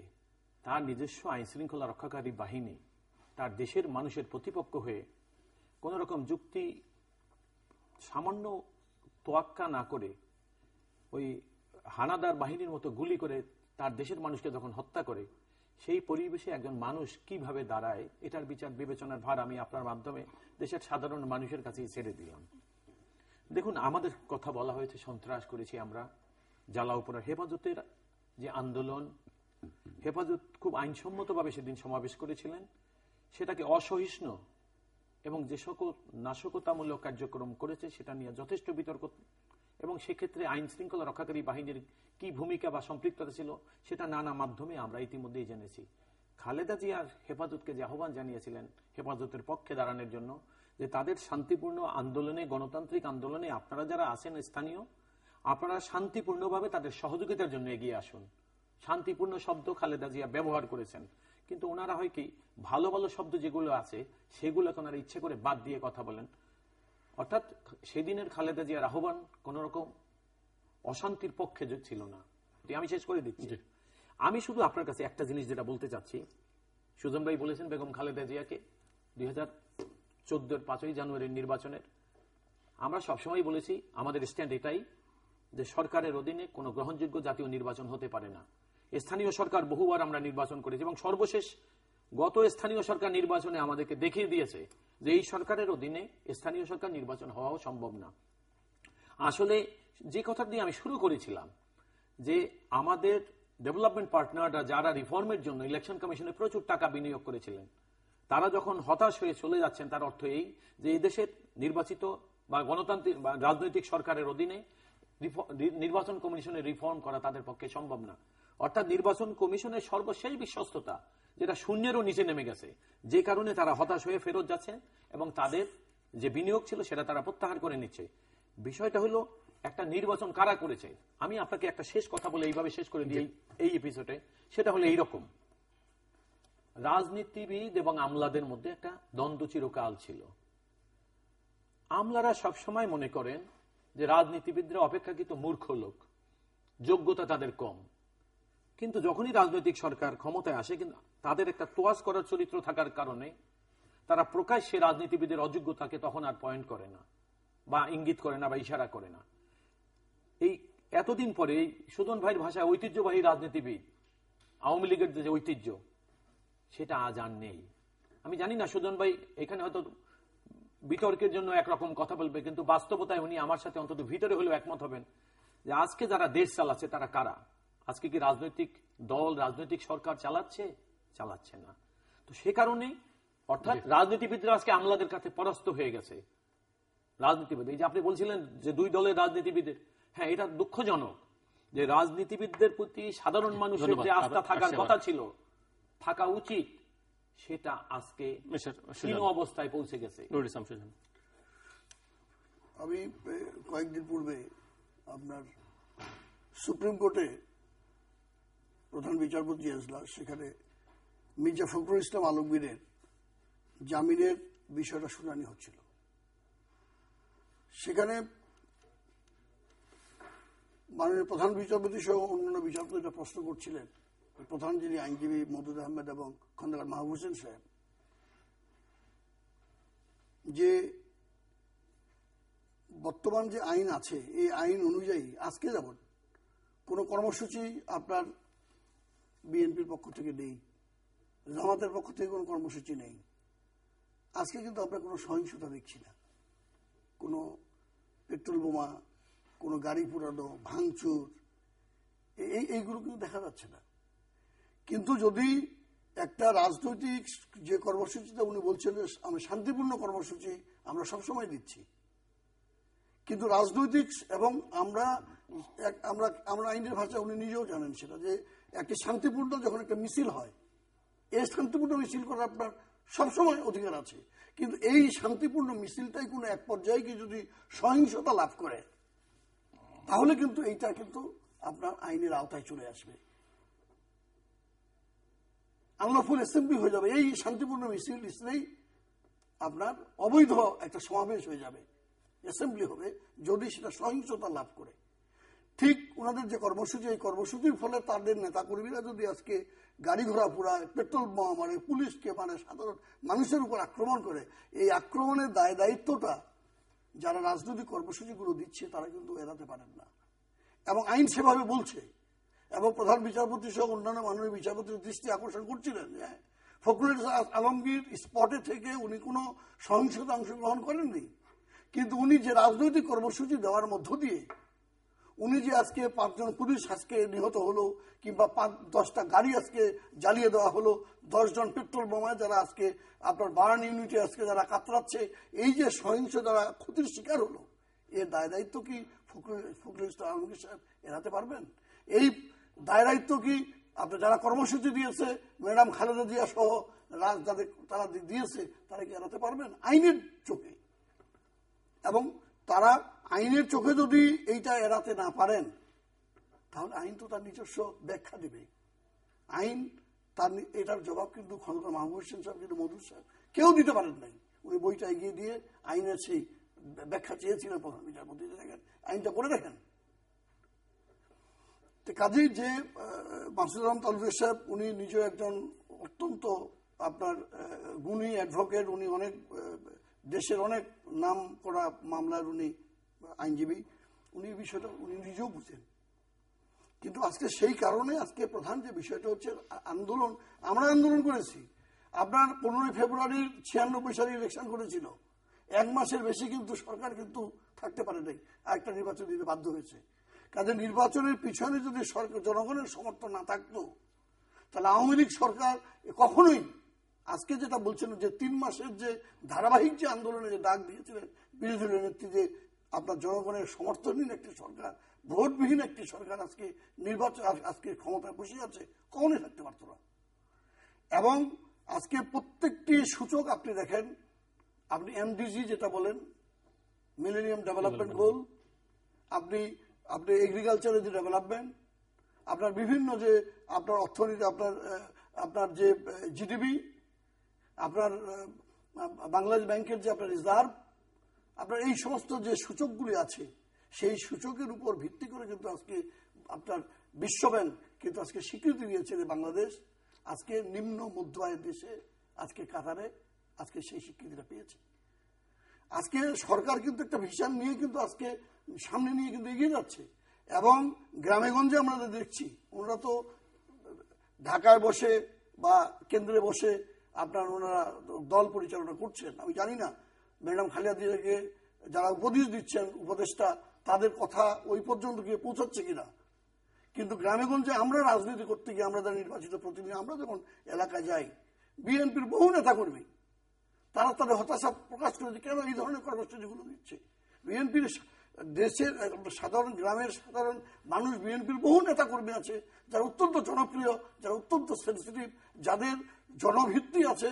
তার নিজস্ব আইন শৃঙ্খলা রক্ষাকারী বাহিনী, তার দেশের মানুষের প্রতিপক্ষ হয়ে কোন রকম যুক্তি সামান্য তোয়াক্কা না করে ওই হানাদার বাহিনীর মতো গুলি করে তার দেশের মানুষকে যখন হত্যা করে সেই পরিবেশে একজন মানুষ কীভাবে দাঁড়ায়, এটার বিচার বিবেচনার ভার আমি আপনার মাধ্যমে দেশের সাধারণ মানুষের কাছেই ছেড়ে দিলাম। দেখুন, আমাদের কথা বলা হয়েছে, সন্ত্রাস করেছি আমরা। জ্বালা উপরের হেফাজতের যে আন্দোলন, হেফাজত খুব আইনসম্মতভাবে সেদিন সমাবেশ করেছিলেন। সেটাকে অসহিষ্ণু এবং যে সকল নাশকতামূলক কার্যক্রম করেছে, সেটা নিয়ে যথেষ্ট বিতর্ক এবং সেক্ষেত্রে আইন শৃঙ্খলা রক্ষাকারী বাহিনীর কি ভূমিকা বা সম্পৃক্ততা ছিল, সেটা নানা মাধ্যমে আমরা ইতিমধ্যেই জেনেছি। খালেদা জিয়ার হেফাজতকে যে আহ্বান জানিয়েছিলেন হেফাজতের পক্ষে দাঁড়ানোর জন্য, যে তাদের শান্তিপূর্ণ আন্দোলনে, গণতান্ত্রিক আন্দোলনে আপনারা যারা আছেন স্থানীয়, আপনারা শান্তিপূর্ণভাবে তাদের সহযোগিতার জন্য এগিয়ে আসুন। শান্তিপূর্ণ শব্দ খালেদা জিয়া ব্যবহার করেছেন। কিন্তু ওনারা হয় কি, ভালো ভালো শব্দ যেগুলো আছে, সেগুলোকে ওনারা ইচ্ছে করে বাদ দিয়ে কথা বলেন। অর্থাৎ সেদিনের খালেদা জিয়ার আহ্বান কোন রকম অশান্তির পক্ষে ছিল না আমি শেষ করে দিচ্ছি। আমি শুধু আপনার কাছে একটা জিনিস যেটা বলতে চাচ্ছি সুজন ভাই বলেছেন বেগম খালেদা জিয়াকে দুই হাজার চোদ্দোর পাঁচই জানুয়ারির নির্বাচনের। আমরা সবসময় বলেছি আমাদের স্ট্যান্ড এটাই যে সরকারের অধীনে কোনো গ্রহণযোগ্য জাতীয় নির্বাচন হতে পারে না। স্থানীয় সরকার বহুবার আমরা নির্বাচন করেছি এবং সর্বশেষ গত স্থানীয় সরকার নির্বাচনে আমাদেরকে দেখিয়ে দিয়েছে যে এই সরকারের অধীনে স্থানীয় সরকার নির্বাচন হওয়াও সম্ভব না। আসলে যে কথা দিয়ে আমি শুরু করেছিলাম, যে আমাদের ডেভেলপমেন্ট পার্টনাররা যারা রিফর্মের জন্য ইলেকশন কমিশনে প্রচুর টাকা বিনিয়োগ করেছিলেন, তারা যখন হতাশ হয়ে চলে যাচ্ছেন, তার অর্থ এই যে এই দেশের নির্বাচিত বা গণতান্ত্রিক বা রাজনৈতিক সরকারের অধীনে নির্বাচন কমিশনের রিফর্ম করা তাদের পক্ষে সম্ভব না। অর্থাৎ নির্বাচন কমিশনের সর্বশেষ বিশ্বস্ততা যেটা শূন্যেরও নিচে নেমে গেছে। যে কারণে তারা হতাশ হয়ে ফেরত যাচ্ছে এবং তাদের যে বিনিয়োগ ছিল সেটা তারা প্রত্যাহার করে নিচ্ছে। বিষয়টা হলো একটা নির্বাচন কারা করেছে? আমি আপনাকে একটা শেষ কথা বলে এইভাবে শেষ করে দিই এই- এপিসোডে সেটা হলো এইরকম। রাজনীতিবিদ এবং আমলাদের মধ্যে একটা দ্বন্দ্ব চিরকাল ছিল। আমলারা সবসময় মনে করেন যে রাজনীতিবিদরা অপেক্ষাকৃত মূর্খ লোক। যোগ্যতা তাদের কম। কিন্তু যখনই রাজনৈতিক সরকার ক্ষমতায় আসে, কিন্তু তাদের একটা তোয়াজ করার চরিত্র থাকার কারণে তারা প্রকাশ্যে রাজনীতিবিদের অযোগ্যতাকে তখন আর পয়েন্ট করে না, বা ইঙ্গিত করে না, বা ইশারা করে না। এই এতদিন পরে এই সুদন ভাইয়ের ভাষায় ঐতিহ্যবাহী রাজনীতিবিদ, আওয়ামী লীগের যে ঐতিহ্য, সেটা আজ আর নেই। আমি জানি না, সুদন ভাই এখানে হয়তো বিতর্কের জন্য একরকম কথা বলবে, কিন্তু বাস্তবতায় উনি আমার সাথে অন্তত ভিতরে হলেও একমত হবেন যে আজকে যারা দেশ চালাচ্ছে, তারা কারা? আজকে কি রাজনৈতিক দল রাজনৈতিক সরকার চালাচ্ছে? চালাচ্ছে না। তো সে কারণে অর্থাৎ রাজনীতিবিদরা আজকে আমলাদের কাছে পরাস্ত হয়ে গেছে। রাজনীতিবিদ এই যে আপনি বলছিলেন যে দুই দলের রাজনীতিবিদের হ্যাঁ এটা দুঃখজনক যে রাজনীতিবিদদের প্রতি সাধারণ মানুষের যে আস্থা থাকার কথা ছিল থাকা উচিত। সেটা আজকে অবস্থায় পৌঁছে গেছে। আমি কয়েকদিন পূর্বে আপনার সুপ্রিম কোর্টে প্রধান বিচারপতি এজলাস, সেখানে মির্জা ফখরুল ইসলাম আলমগীরের জামিনের বিষয়টা শুনানি হচ্ছিল। সেখানে মাননীয় প্রধান বিচারপতি সহ অন্যান্য বিচারপতিরা প্রশ্ন করছিলেন, প্রধান যিনি আইনজীবী মদুদ আহমেদ এবং খন্দকার মাহবুব হোসেন সাহেব, যে বর্তমান যে আইন আছে, এই আইন অনুযায়ী আজকে যেমন কোনো কর্মসূচি আপনার বিএনপির পক্ষ থেকে নেই, জামাতের পক্ষ থেকে কোনো কর্মসূচি নেই। আজকে কিন্তু আমরা কোনো সহিংসতা দেখছি না। কোনো পেট্রোল বোমা, কোনো গাড়ি পুরানো, ভাঙচুর, এই, এইগুলো কিন্তু দেখা যাচ্ছে না। কিন্তু যদি একটা রাজনৈতিক যে কর্মসূচিটা উনি বলছেন আমি শান্তিপূর্ণ কর্মসূচি আমরা সবসময় দিচ্ছি, কিন্তু রাজনৈতিক এবং আমরা আমরা আমরা আইনের ভাষা উনি নিজেও জানেন সেটা যে একটি শান্তিপূর্ণ যখন একটা মিছিল হয়, এই শান্তিপূর্ণ মিছিল করার আপনার সবসময় অধিকার আছে। কিন্তু এই শান্তিপূর্ণ মিছিলটাই কোনো এক পর্যায়ে কি যদি সহিংসতা লাভ করে, তাহলে কিন্তু এইটা কিন্তু আপনার আইনের আওতায় চলে আসবে। আনলফুল অ্যাসেম্বলি হয়ে যাবে। এই শান্তিপূর্ণ মিছিল ইসলেই আপনার অবৈধ একটা সমাবেশ হয়ে যাবে। অ্যাসেম্বলি হবে যদি সেটা সহিংসতা লাভ করে। ঠিক ওনাদের যে কর্মসূচি এই কর্মসূচির ফলে তাদের নেতাকর্মীরা যদি আজকে গাড়ি ঘোড়া পুরায় পেট্রোল বোমা মারে পুলিশকে মানে সাধারণ মানুষের উপর আক্রমণ করে এই আক্রমণের দায় দায়িত্বটা যারা রাজনৈতিক কর্মসূচিগুলো দিচ্ছে তারা কিন্তু এড়াতে পারেন না। এবং আইন সেভাবে বলছে। এবং প্রধান বিচারপতি সহ অন্যান্য মাননীয় বিচারপতির দৃষ্টি আকর্ষণ করছিলেন হ্যাঁ, ফখরুল আলমগীর স্পটে থেকে উনি কোনো সহিংসতা অংশগ্রহণ করেননি। কিন্তু উনি যে রাজনৈতিক কর্মসূচি দেওয়ার মধ্য দিয়ে উনি যে আজকে পাঁচজন পুলিশ আজকে নিহত হলো, কিংবা পাঁচ, দশটা গাড়ি আজকে জ্বালিয়ে দেওয়া হলো, দশজন পেট্রোল বোমায় যারা আজকে আপনার বার্ন ইউনিটে আজকে যারা কাতরাচ্ছে, এই যে সহিংস যারা ক্ষতির শিকার হলো, এর দায় দায়িত্ব কি ফখরুল ইসলাম আলমগীর সাহেব এড়াতে পারবেন? এই দায় দায়িত্ব কি আপনার যারা কর্মসূচি দিয়েছে, ম্যাডাম খালেদা জিয়া সহ রাজ যাদের তারা দিয়েছে, তারা কি এড়াতে পারবেন? আইনের চোখে। এবং তারা আইনের চোখে যদি এইটা এড়াতে না পারেন, তাহলে আইন তো তার নিজস্ব ব্যাখ্যা দেবে। আইন তার এটার জবাব কিন্তু খন্দকার মাহবুব হোসেন সাহেব, কিন্তু মধুর সাহেব কেউ দিতে পারেন নাই। উনি বইটা এগিয়ে দিয়ে আইনের সেই ব্যাখ্যা চেয়েছিলেন প্রধান বিচারপতি। দেখেন, আইনটা পড়ে দেখেন। কাজেই যে মাসুদ আলম তালুকের সাহেব, উনি নিজে একজন অত্যন্ত আপনার গুণী অ্যাডভোকেট উনি অনেক দেশের অনেক নাম করা মামলার উনি আইনজীবী, উনি বিষয়টা উনি নিজেও বুঝেন। কিন্তু আজকে সেই কারণে আজকে প্রধান যে বিষয়টা হচ্ছে আন্দোলন, আমরা আন্দোলন করেছি। আপনার পনেরোই ফেব্রুয়ারি ছিয়ানব্বই সালে ইলেকশন করেছিল। এক মাসের বেশি কিন্তু সরকার কিন্তু থাকতে পারে নাই, আরেকটা নির্বাচন দিতে বাধ্য হয়েছে। কাজে নির্বাচনের পিছনে যদি সরকার, জনগণের সমর্থন না থাকতো, তাহলে আওয়ামী লীগ সরকার কখনোই আজকে যেটা বলছেন যে তিন মাসের যে ধারাবাহিক যে আন্দোলনে যে ডাক দিয়েছিলেন, বিরোধী নেত্রী যে আপনার জনগণের সমর্থনহীন একটি সরকার ভোটবিহীন একটি সরকার আজকে নির্বাচন আজকে ক্ষমতায় বসে আছে কখনই থাকতে পারত না। এবং আজকে প্রত্যেকটি সূচক আপনি দেখেন আপনি এমডিজি যেটা বলেন মিলেনিয়াম ডেভেলপমেন্ট গোল আপনি আপনি এগ্রিকালচারের যে ডেভেলপমেন্ট আপনার বিভিন্ন যে আপনার অর্থনীতি আপনার আপনার যে জিডিপি আপনার বাংলাদেশ ব্যাংকের যে আপনার রিজার্ভ আপনার এই সমস্ত যে সূচকগুলি আছে, সেই সূচকের উপর ভিত্তি করে কিন্তু আজকে আপনার বিশ্বব্যাংক কিন্তু আজকে স্বীকৃতি দিয়েছে যে বাংলাদেশ আজকে নিম্ন মধ্য আয়ের দেশে, আজকে কাতারে আজকে সেই স্বীকৃতিটা পেয়েছে। আজকে সরকার কিন্তু একটা ভিশন নিয়ে কিন্তু আজকে সামনে নিয়ে কিন্তু এগিয়ে যাচ্ছে এবং গ্রামে গঞ্জে আমরা দেখছি, ওনারা তো ঢাকায় বসে বা কেন্দ্রে বসে আপনার ওনারা দল পরিচালনা করছেন, আমি জানি না। ম্যাডাম খালিদা জিয়াকে যারা উপদেশ দিচ্ছেন, উপদেষ্টা, তাদের কথা ওই পর্যন্ত গিয়ে পৌঁছাচ্ছে কিনা? কিন্তু গ্রামেগঞ্জে আমরা রাজনীতি করতে গিয়ে আমরা যারা নির্বাচিত প্রতিনিধি, আমরা যখন এলাকায় যাই, বিএনপির বহু নেতা কর্মী তারা তাদের হতাশা প্রকাশ করেছে কেন এই ধরনের কর্মসূচিগুলো দিচ্ছে? বিএনপির দেশের সাধারণ, গ্রামের সাধারণ মানুষ, বিএনপির বহু নেতা কর্মী আছে, যারা অত্যন্ত জনপ্রিয়, যারা অত্যন্ত সেন্সিটিভ যাদের জনভিত্তি আছে,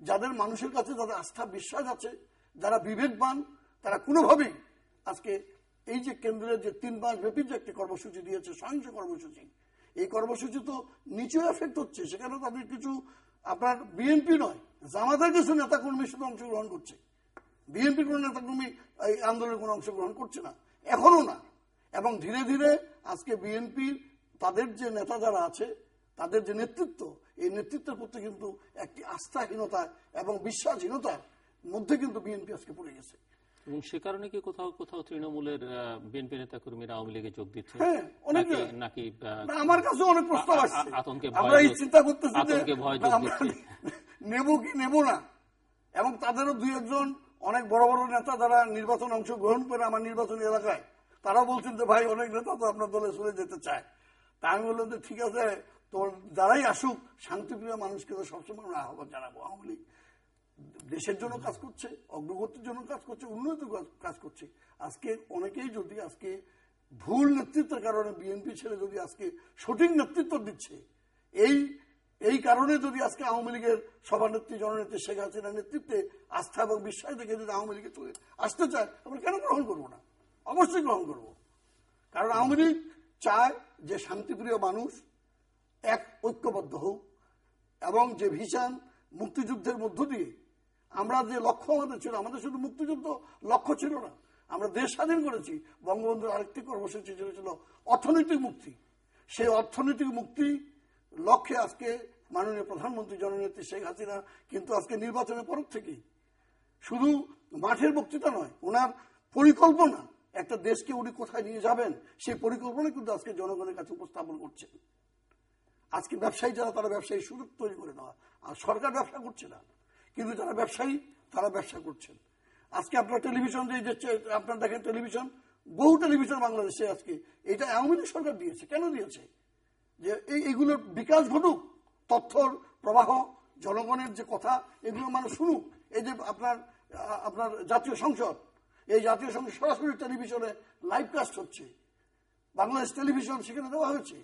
যাদের মানুষের কাছে যাদের আস্থা, বিশ্বাস আছে যারা বিবেকবান, তারা কোনোভাবেই আজকে এই যে কেন্দ্রের যে তিন মাস ব্যাপী যে একটি কর্মসূচি দিয়েছে, সহিংস কর্মসূচি, এই কর্মসূচি তো নিচেও এফেক্ট হচ্ছে। সেখানে তাদের কিছু, আপনার বিএনপি নয়, জামাতের কিছু নেতাকর্মী শুধু অংশগ্রহণ করছে। বিএনপির কোনো নেতাকর্মী এই আন্দোলনে কোনো অংশগ্রহণ করছে না এখনও না। এবং ধীরে ধীরে আজকে বিএনপি তাদের যে নেতা যারা আছে, তাদের যে নেতৃত্ব, এই নেতৃত্বের প্রতি কিন্তু একটি আস্থাহীনতা এবং বিশ্বাসহীনতার মধ্যে কিন্তু বিএনপি আজকে পড়ে গেছে। এবং সে কারণে কি কোথাও কোথাও তৃণমূলের বিএনপি নেতা কর্মীরা আওয়ামী লীগে যোগ দিচ্ছে? হ্যাঁ, নাকি- আমার কাছে অনেক প্রস্তাব আসছে। আতঙ্কে আমরা এই চিন্তা করতেছি আতঙ্কে ভয় যোগ দিচ্ছে। নেব কি নেব না? এবং তাদেরও দুই একজন অনেক বড় বড় নেতা যারা নির্বাচন অংশগ্রহণ করে আমার নির্বাচনী এলাকায় তারা বলছেন যে ভাই অনেক নেতা তো আপনার দলে চলে যেতে চায়। তা আমি বললাম যে ঠিক আছে তোর যারাই আসুক শান্তিপ্রিয় মানুষকে তো সবসময় আমরা আহ্বান জানাব আওয়ামী লীগ। দেশের জন্য কাজ করছে, অগ্রগতির জন্য কাজ করছে, উন্নতির কাজ- করছে। আজকে অনেকেই যদি আজকে ভুল নেতৃত্বের কারণে বিএনপি ছেড়ে যদি আজকে সঠিক নেতৃত্ব দিচ্ছে, এই এই কারণে যদি আজকে আওয়ামী লীগের সভানেত্রী জননেত্রী শেখ হাসিনার নেতৃত্বে আস্থা এবং বিশ্বাস দেখে যদি আওয়ামী লীগে চলে আসতে চায়, আমরা কেন গ্রহণ করব না? অবশ্যই গ্রহণ করব। কারণ আওয়ামী লীগ চায় যে শান্তিপ্রিয় মানুষ এক ঐক্যবদ্ধ হোক এবং যে ভিশন মুক্তিযুদ্ধের মধ্য দিয়ে আমরা যে লক্ষ্য আমাদের ছিল, আমাদের শুধু মুক্তিযুদ্ধ লক্ষ্য ছিল না, আমরা দেশ স্বাধীন করেছি। বঙ্গবন্ধুর আরেকটি কর্মসূচি ছিল অর্থনৈতিক মুক্তি। সেই অর্থনৈতিক মুক্তি লক্ষ্যে আজকে মাননীয় প্রধানমন্ত্রী জননেত্রী শেখ হাসিনা কিন্তু আজকে নির্বাচনের পর থেকেই। শুধু মাঠের বক্তৃতা নয়, ওনার পরিকল্পনা, একটা দেশকে উনি কোথায় নিয়ে যাবেন, সেই পরিকল্পনা কিন্তু আজকে জনগণের কাছে উপস্থাপন করছেন। আজকে ব্যবসায়ী যারা, তারা ব্যবসায়ী সুযোগ তৈরি করে দেওয়া। আর সরকার ব্যবসা করছে না। কিন্তু যারা ব্যবসায়ী, তারা ব্যবসা করছেন। আজকে আপনার টেলিভিশন যে আপনার দেখেন টেলিভিশন, বহু টেলিভিশন বাংলাদেশে আজকে। এটা আওয়ামী লীগ সরকার দিয়েছে। কেন দিয়েছে? যে এই বিকাশ ঘটুক, তথ্যর প্রবাহ, জনগণের যে কথা, এগুলো মানুষ শুনুক। এই যে আপনার আপনার জাতীয় সংসদ, এই জাতীয় সংসদ সরাসরি টেলিভিশনে লাইভ কাস্ট হচ্ছে। বাংলাদেশ টেলিভিশন সেখানে দেওয়া হয়েছে।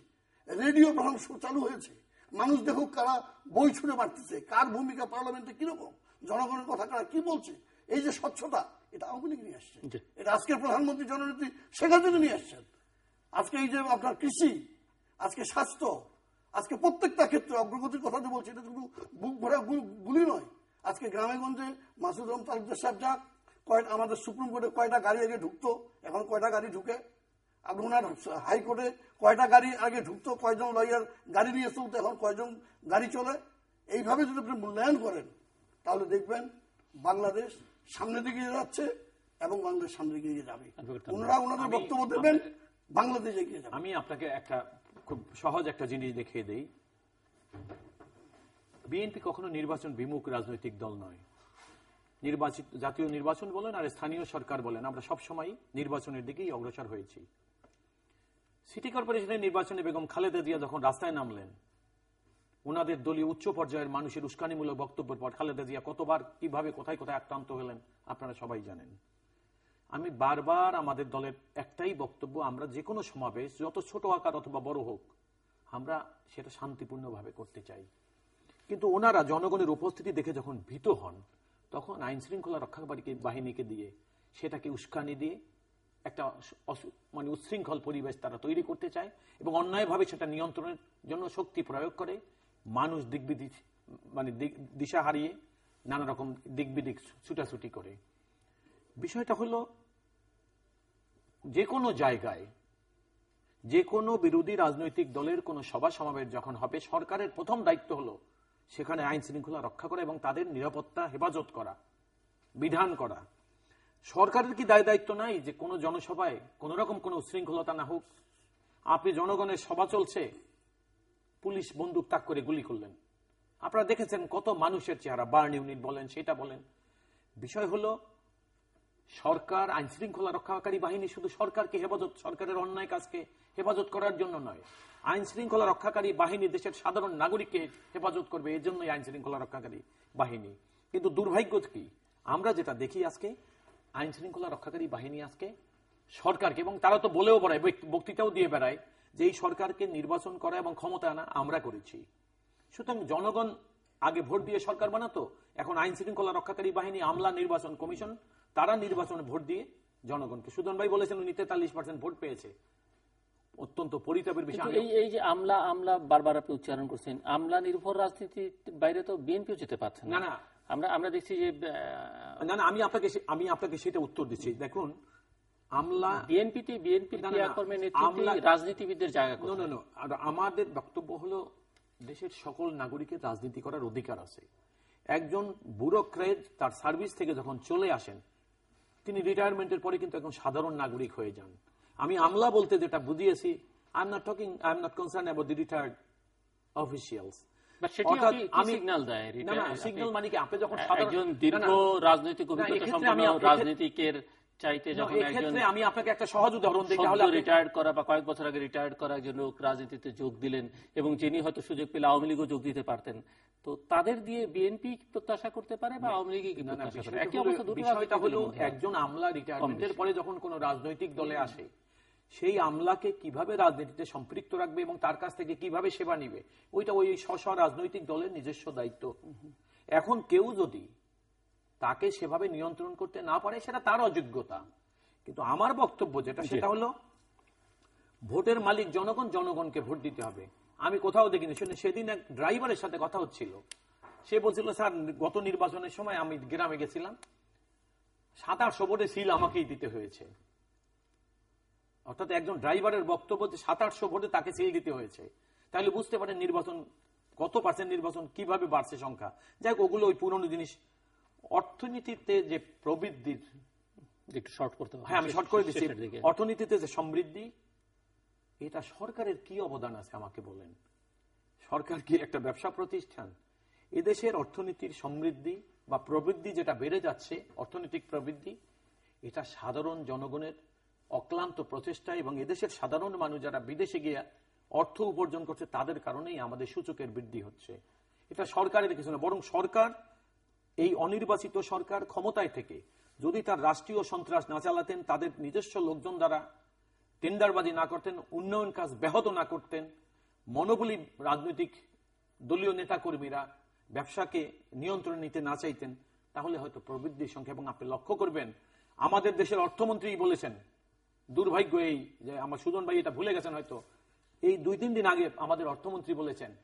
রেডিও প্রথম চালু হয়েছে। মানুষ দেখুক কারা বই ছুড়ে মারতেছে কার ভূমিকা পার্লামেন্টে কীরকম জনগণের কথা কারা কি বলছে এই যে স্বচ্ছতা এটা আওয়ামী লীগ নিয়ে আসছে। এটা আজকের প্রধানমন্ত্রী জননেত্রী শেখ হাসিনা নিয়ে আসছেন। আজকে এই যে আপনার কৃষি আজকে স্বাস্থ্য আজকে প্রত্যেকটা ক্ষেত্রে অগ্রগতির কথা যে বলছি এটা শুধু বুক ভরা গুলি নয়। আজকে গ্রামে গঞ্জে মাসুদ রহম তালুকদার সাহেব যাক কয়েক আমাদের সুপ্রিম কোর্টে কয়টা গাড়ি আগে ঢুকতো এখন কয়টা গাড়ি ঢুকে আপনি ওনার হাইকোর্টে কয়টা গাড়ি আগে ঢুকতো কয়জন লয়ার গাড়ি নিয়ে চলতো এখন কয়জন গাড়ি চলে? এইভাবে যদি আপনি মূল্যায়ন করেন তাহলে দেখবেন বাংলাদেশ সামনের দিকে যাচ্ছে এবং বাংলাদেশ সামনের দিকে এগিয়ে যাবে। ওনারা ওনাদের বক্তব্য দেবেন বাংলাদেশ এগিয়ে যাবে। আমি আপনাকে একটা খুব সহজ একটা জিনিস দেখিয়ে দেই। বিএনপি কখনো নির্বাচন বিমুখ রাজনৈতিক দল নয়। নির্বাচিত জাতীয় নির্বাচন বলেন আর স্থানীয় সরকার বলেন। আমরা সবসময় নির্বাচনের দিকেই অগ্রসর হয়েছি। সিটি কর্পোরেশনের নির্বাচনে বেগম খালেদা জিয়া যখন রাস্তায় নামলেন ওনাদের দলীয় উচ্চ পর্যায়ের মানুষের উস্কানিমূলক বক্তব্যের পর খালেদা জিয়া কতবার, কীভাবে, কোথায় কোথায় আক্রান্ত হলেন, আপনারা সবাই জানেন। আমি বারবার আমাদের দলের একটাই বক্তব্য, আমরা যে কোনো সমাবেশ, যত ছোট আকার অথবা বড় হোক, আমরা সেটা শান্তিপূর্ণভাবে করতে চাই। কিন্তু ওনারা জনগণের উপস্থিতি দেখে যখন ভীত হন, তখন আইন শৃঙ্খলা রক্ষাকারী বাহিনীকে দিয়ে সেটাকে উস্কানি দিয়ে একটা মানে উচ্ছৃঙ্খল পরিবেশ তারা তৈরি করতে চায় এবং অন্যায়ভাবে সেটা নিয়ন্ত্রণের জন্য শক্তি প্রয়োগ করে। মানুষ দিকবিদিক মানে দিশা হারিয়ে নানা রকম দিকবিদিক ছুটাছুটি করে। বিষয়টা হলো, যে কোনো জায়গায়, যে কোনো বিরোধী রাজনৈতিক দলের কোনো সভা সমাবেশ যখন হবে, সরকারের প্রথম দায়িত্ব হলো সেখানে আইন শৃঙ্খলা রক্ষা করা এবং তাদের নিরাপত্তা হেফাজত করা, বিধান করা। সরকারের কি দায় দায়িত্ব নাই যে কোনো জনসভায় কোন রকম কোনো উশৃঙ্খলতা না হোক? আপনি জনগণের সভা চলছে, পুলিশ বন্দুক তাক করে গুলি করলেন। আপনারা দেখেছেন কত মানুষের চেহারা, বার্ন ইউনিট বলেন, সেটা বলেন। বিষয় হলো, সরকার আইন শৃঙ্খলা রক্ষাকারী বাহিনী শুধু সরকারকে হেফাজত, সরকারের অন্যায় কাজকে হেফাজত করার জন্য নয়। আইন শৃঙ্খলা রক্ষাকারী বাহিনী দেশের সাধারণ নাগরিককে হেফাজত করবে এই জন্যই আইন শৃঙ্খলা রক্ষাকারী বাহিনী। কিন্তু দুর্ভাগ্য কি? আমরা যেটা দেখি আজকে আইন শৃঙ্খলা রক্ষাকারী বাহিনী আজকে সরকারকে এবং তারা তো বলেও বেড়ায় বক্তৃতাও দিয়ে বেড়ায় যে এই সরকারকে নির্বাচন করা এবং ক্ষমতা আনা আমরা করেছি। সুতরাং জনগণ আগে ভোট দিয়ে সরকার বানাতো এখন আইন শৃঙ্খলা রক্ষাকারী বাহিনী আমলা নির্বাচন কমিশন তারা নির্বাচনে ভোট দিয়ে জনগণকে। সুদন ভাই বলেছেন উনি তেতাল্লিশ পার্সেন্ট ভোট পেয়েছে। অত্যন্ত পরিতাপের বিষয়। এই এই যে আমলা আমলা বারবার আপনি উচ্চারণ করছেন আমলা নির্ভর রাজনীতির বাইরে তো বিএনপিও যেতে পারছে না, না। আমরা আমরা দেখছি যে না না আমি আপনাকে আমি আপনাকে সেটা উত্তর দিচ্ছি। দেখুন আমলা বিএনপিতে বিএনপির রাজনীতিবিদদের জায়গা নো? নো আমাদের বক্তব্য হলো দেশের সকল নাগরিকের রাজনীতি করার অধিকার আছে। একজন ব্যুরোক্রেট তার সার্ভিস থেকে যখন চলে আসেন তিনি রিটায়ারমেন্টের পরে কিন্তু এখন সাধারণ নাগরিক হয়ে যান। আমি আমলা বলতে যেটা বুঝিয়েছি I am not talking I am not concern about the retired officials রাজনীতিকের চাইতে যখন একজন আমি আপনাকে একটা সহজ উদাহরণ দিই তাহলে রিটায়ার্ড করা বা কয়েক বছর আগে রিটায়ার্ড করা একজন লোক রাজনীতিতে যোগ দিলেন এবং যিনি হয়তো সুযোগ পেলে আওয়ামী লীগও যোগ দিতে পারতেন। তো তাদের দিয়ে বিএনপি প্রত্যাশা করতে পারে বা আওয়ামী কি প্রত্যাশা করে? একই অবস্থা দুটো বিষয়টা হলো। একজন আমলা রিটায়ারমেন্টের পরে যখন কোন রাজনৈতিক দলে আসে সেই আমলাকে কীভাবে রাজনীতিতে সম্পৃক্ত রাখবে এবং তার কাছ থেকে কীভাবে সেবা নিবে ওইটা ওই স্ব রাজনৈতিক দলের নিজস্ব দায়িত্ব। এখন কেউ যদি তাকে সেভাবে নিয়ন্ত্রণ করতে না পারে সেটা তার অযোগ্যতা। কিন্তু আমার বক্তব্য যেটা সেটা হলো ভোটের মালিক জনগণ জনগণকে ভোট দিতে হবে। আমি কোথাও দেখিনি শুনে- সেদিন এক ড্রাইভারের সাথে কথা হচ্ছিল। সে বলছিল স্যার গত নির্বাচনের সময় আমি গ্রামে গেছিলাম সাত আটশো ভোটে সিল আমাকেই দিতে হয়েছে। অর্থাৎ একজন ড্রাইভারের বক্তব্য যে সাত আটশো ভোটে তাকে সিল দিতে হয়েছে। তাহলে বুঝতে পারেন নির্বাচন কত পার্সেন্ট নির্বাচন কীভাবে বাড়ছে সংখ্যা। যাই হোক ওগুলো ওই পুরনো জিনিস। অর্থনীতিতে যে প্রবৃদ্ধির একটু শর্ট করতে হবে। হ্যাঁ আমি শর্ট করে দিচ্ছি। অর্থনীতিতে যে সমৃদ্ধি এটা সরকারের কি অবদান আছে আমাকে বলেন? সরকার কি একটা ব্যবসা প্রতিষ্ঠান? এদেশের অর্থনীতির সমৃদ্ধি বা প্রবৃদ্ধি যেটা বেড়ে যাচ্ছে অর্থনৈতিক প্রবৃদ্ধি এটা সাধারণ জনগণের অক্লান্ত প্রচেষ্টা এবং এদেশের সাধারণ মানুষ যারা বিদেশে গিয়ে অর্থ উপার্জন করছে, তাদের কারণেই আমাদের সূচকের বৃদ্ধি হচ্ছে। এটা সরকারের কিছু না, বরং সরকার, এই অনির্বাচিত সরকার ক্ষমতায় থেকে যদি তার রাষ্ট্রীয় সন্ত্রাস না চালাতেন, তাদের নিজস্ব লোকজন দ্বারা টেন্ডারবাজি না করতেন, উন্নয়ন কাজ ব্যাহত না করতেন, মনোবলী রাজনৈতিক দলীয় নেতাকর্মীরা ব্যবসাকে নিয়ন্ত্রণ নিতে না চাইতেন, তাহলে হয়তো প্রবৃদ্ধির সংখ্যা, এবং আপনি লক্ষ্য করবেন, আমাদের দেশের অর্থমন্ত্রী বলেছেন দুর্ভাগ্য এই যে আমার সুজন ভাই এটা ভুলে গেছেন হয়তো। এই দুই তিন দিন আগে আমাদের অর্থমন্ত্রী বলেছেন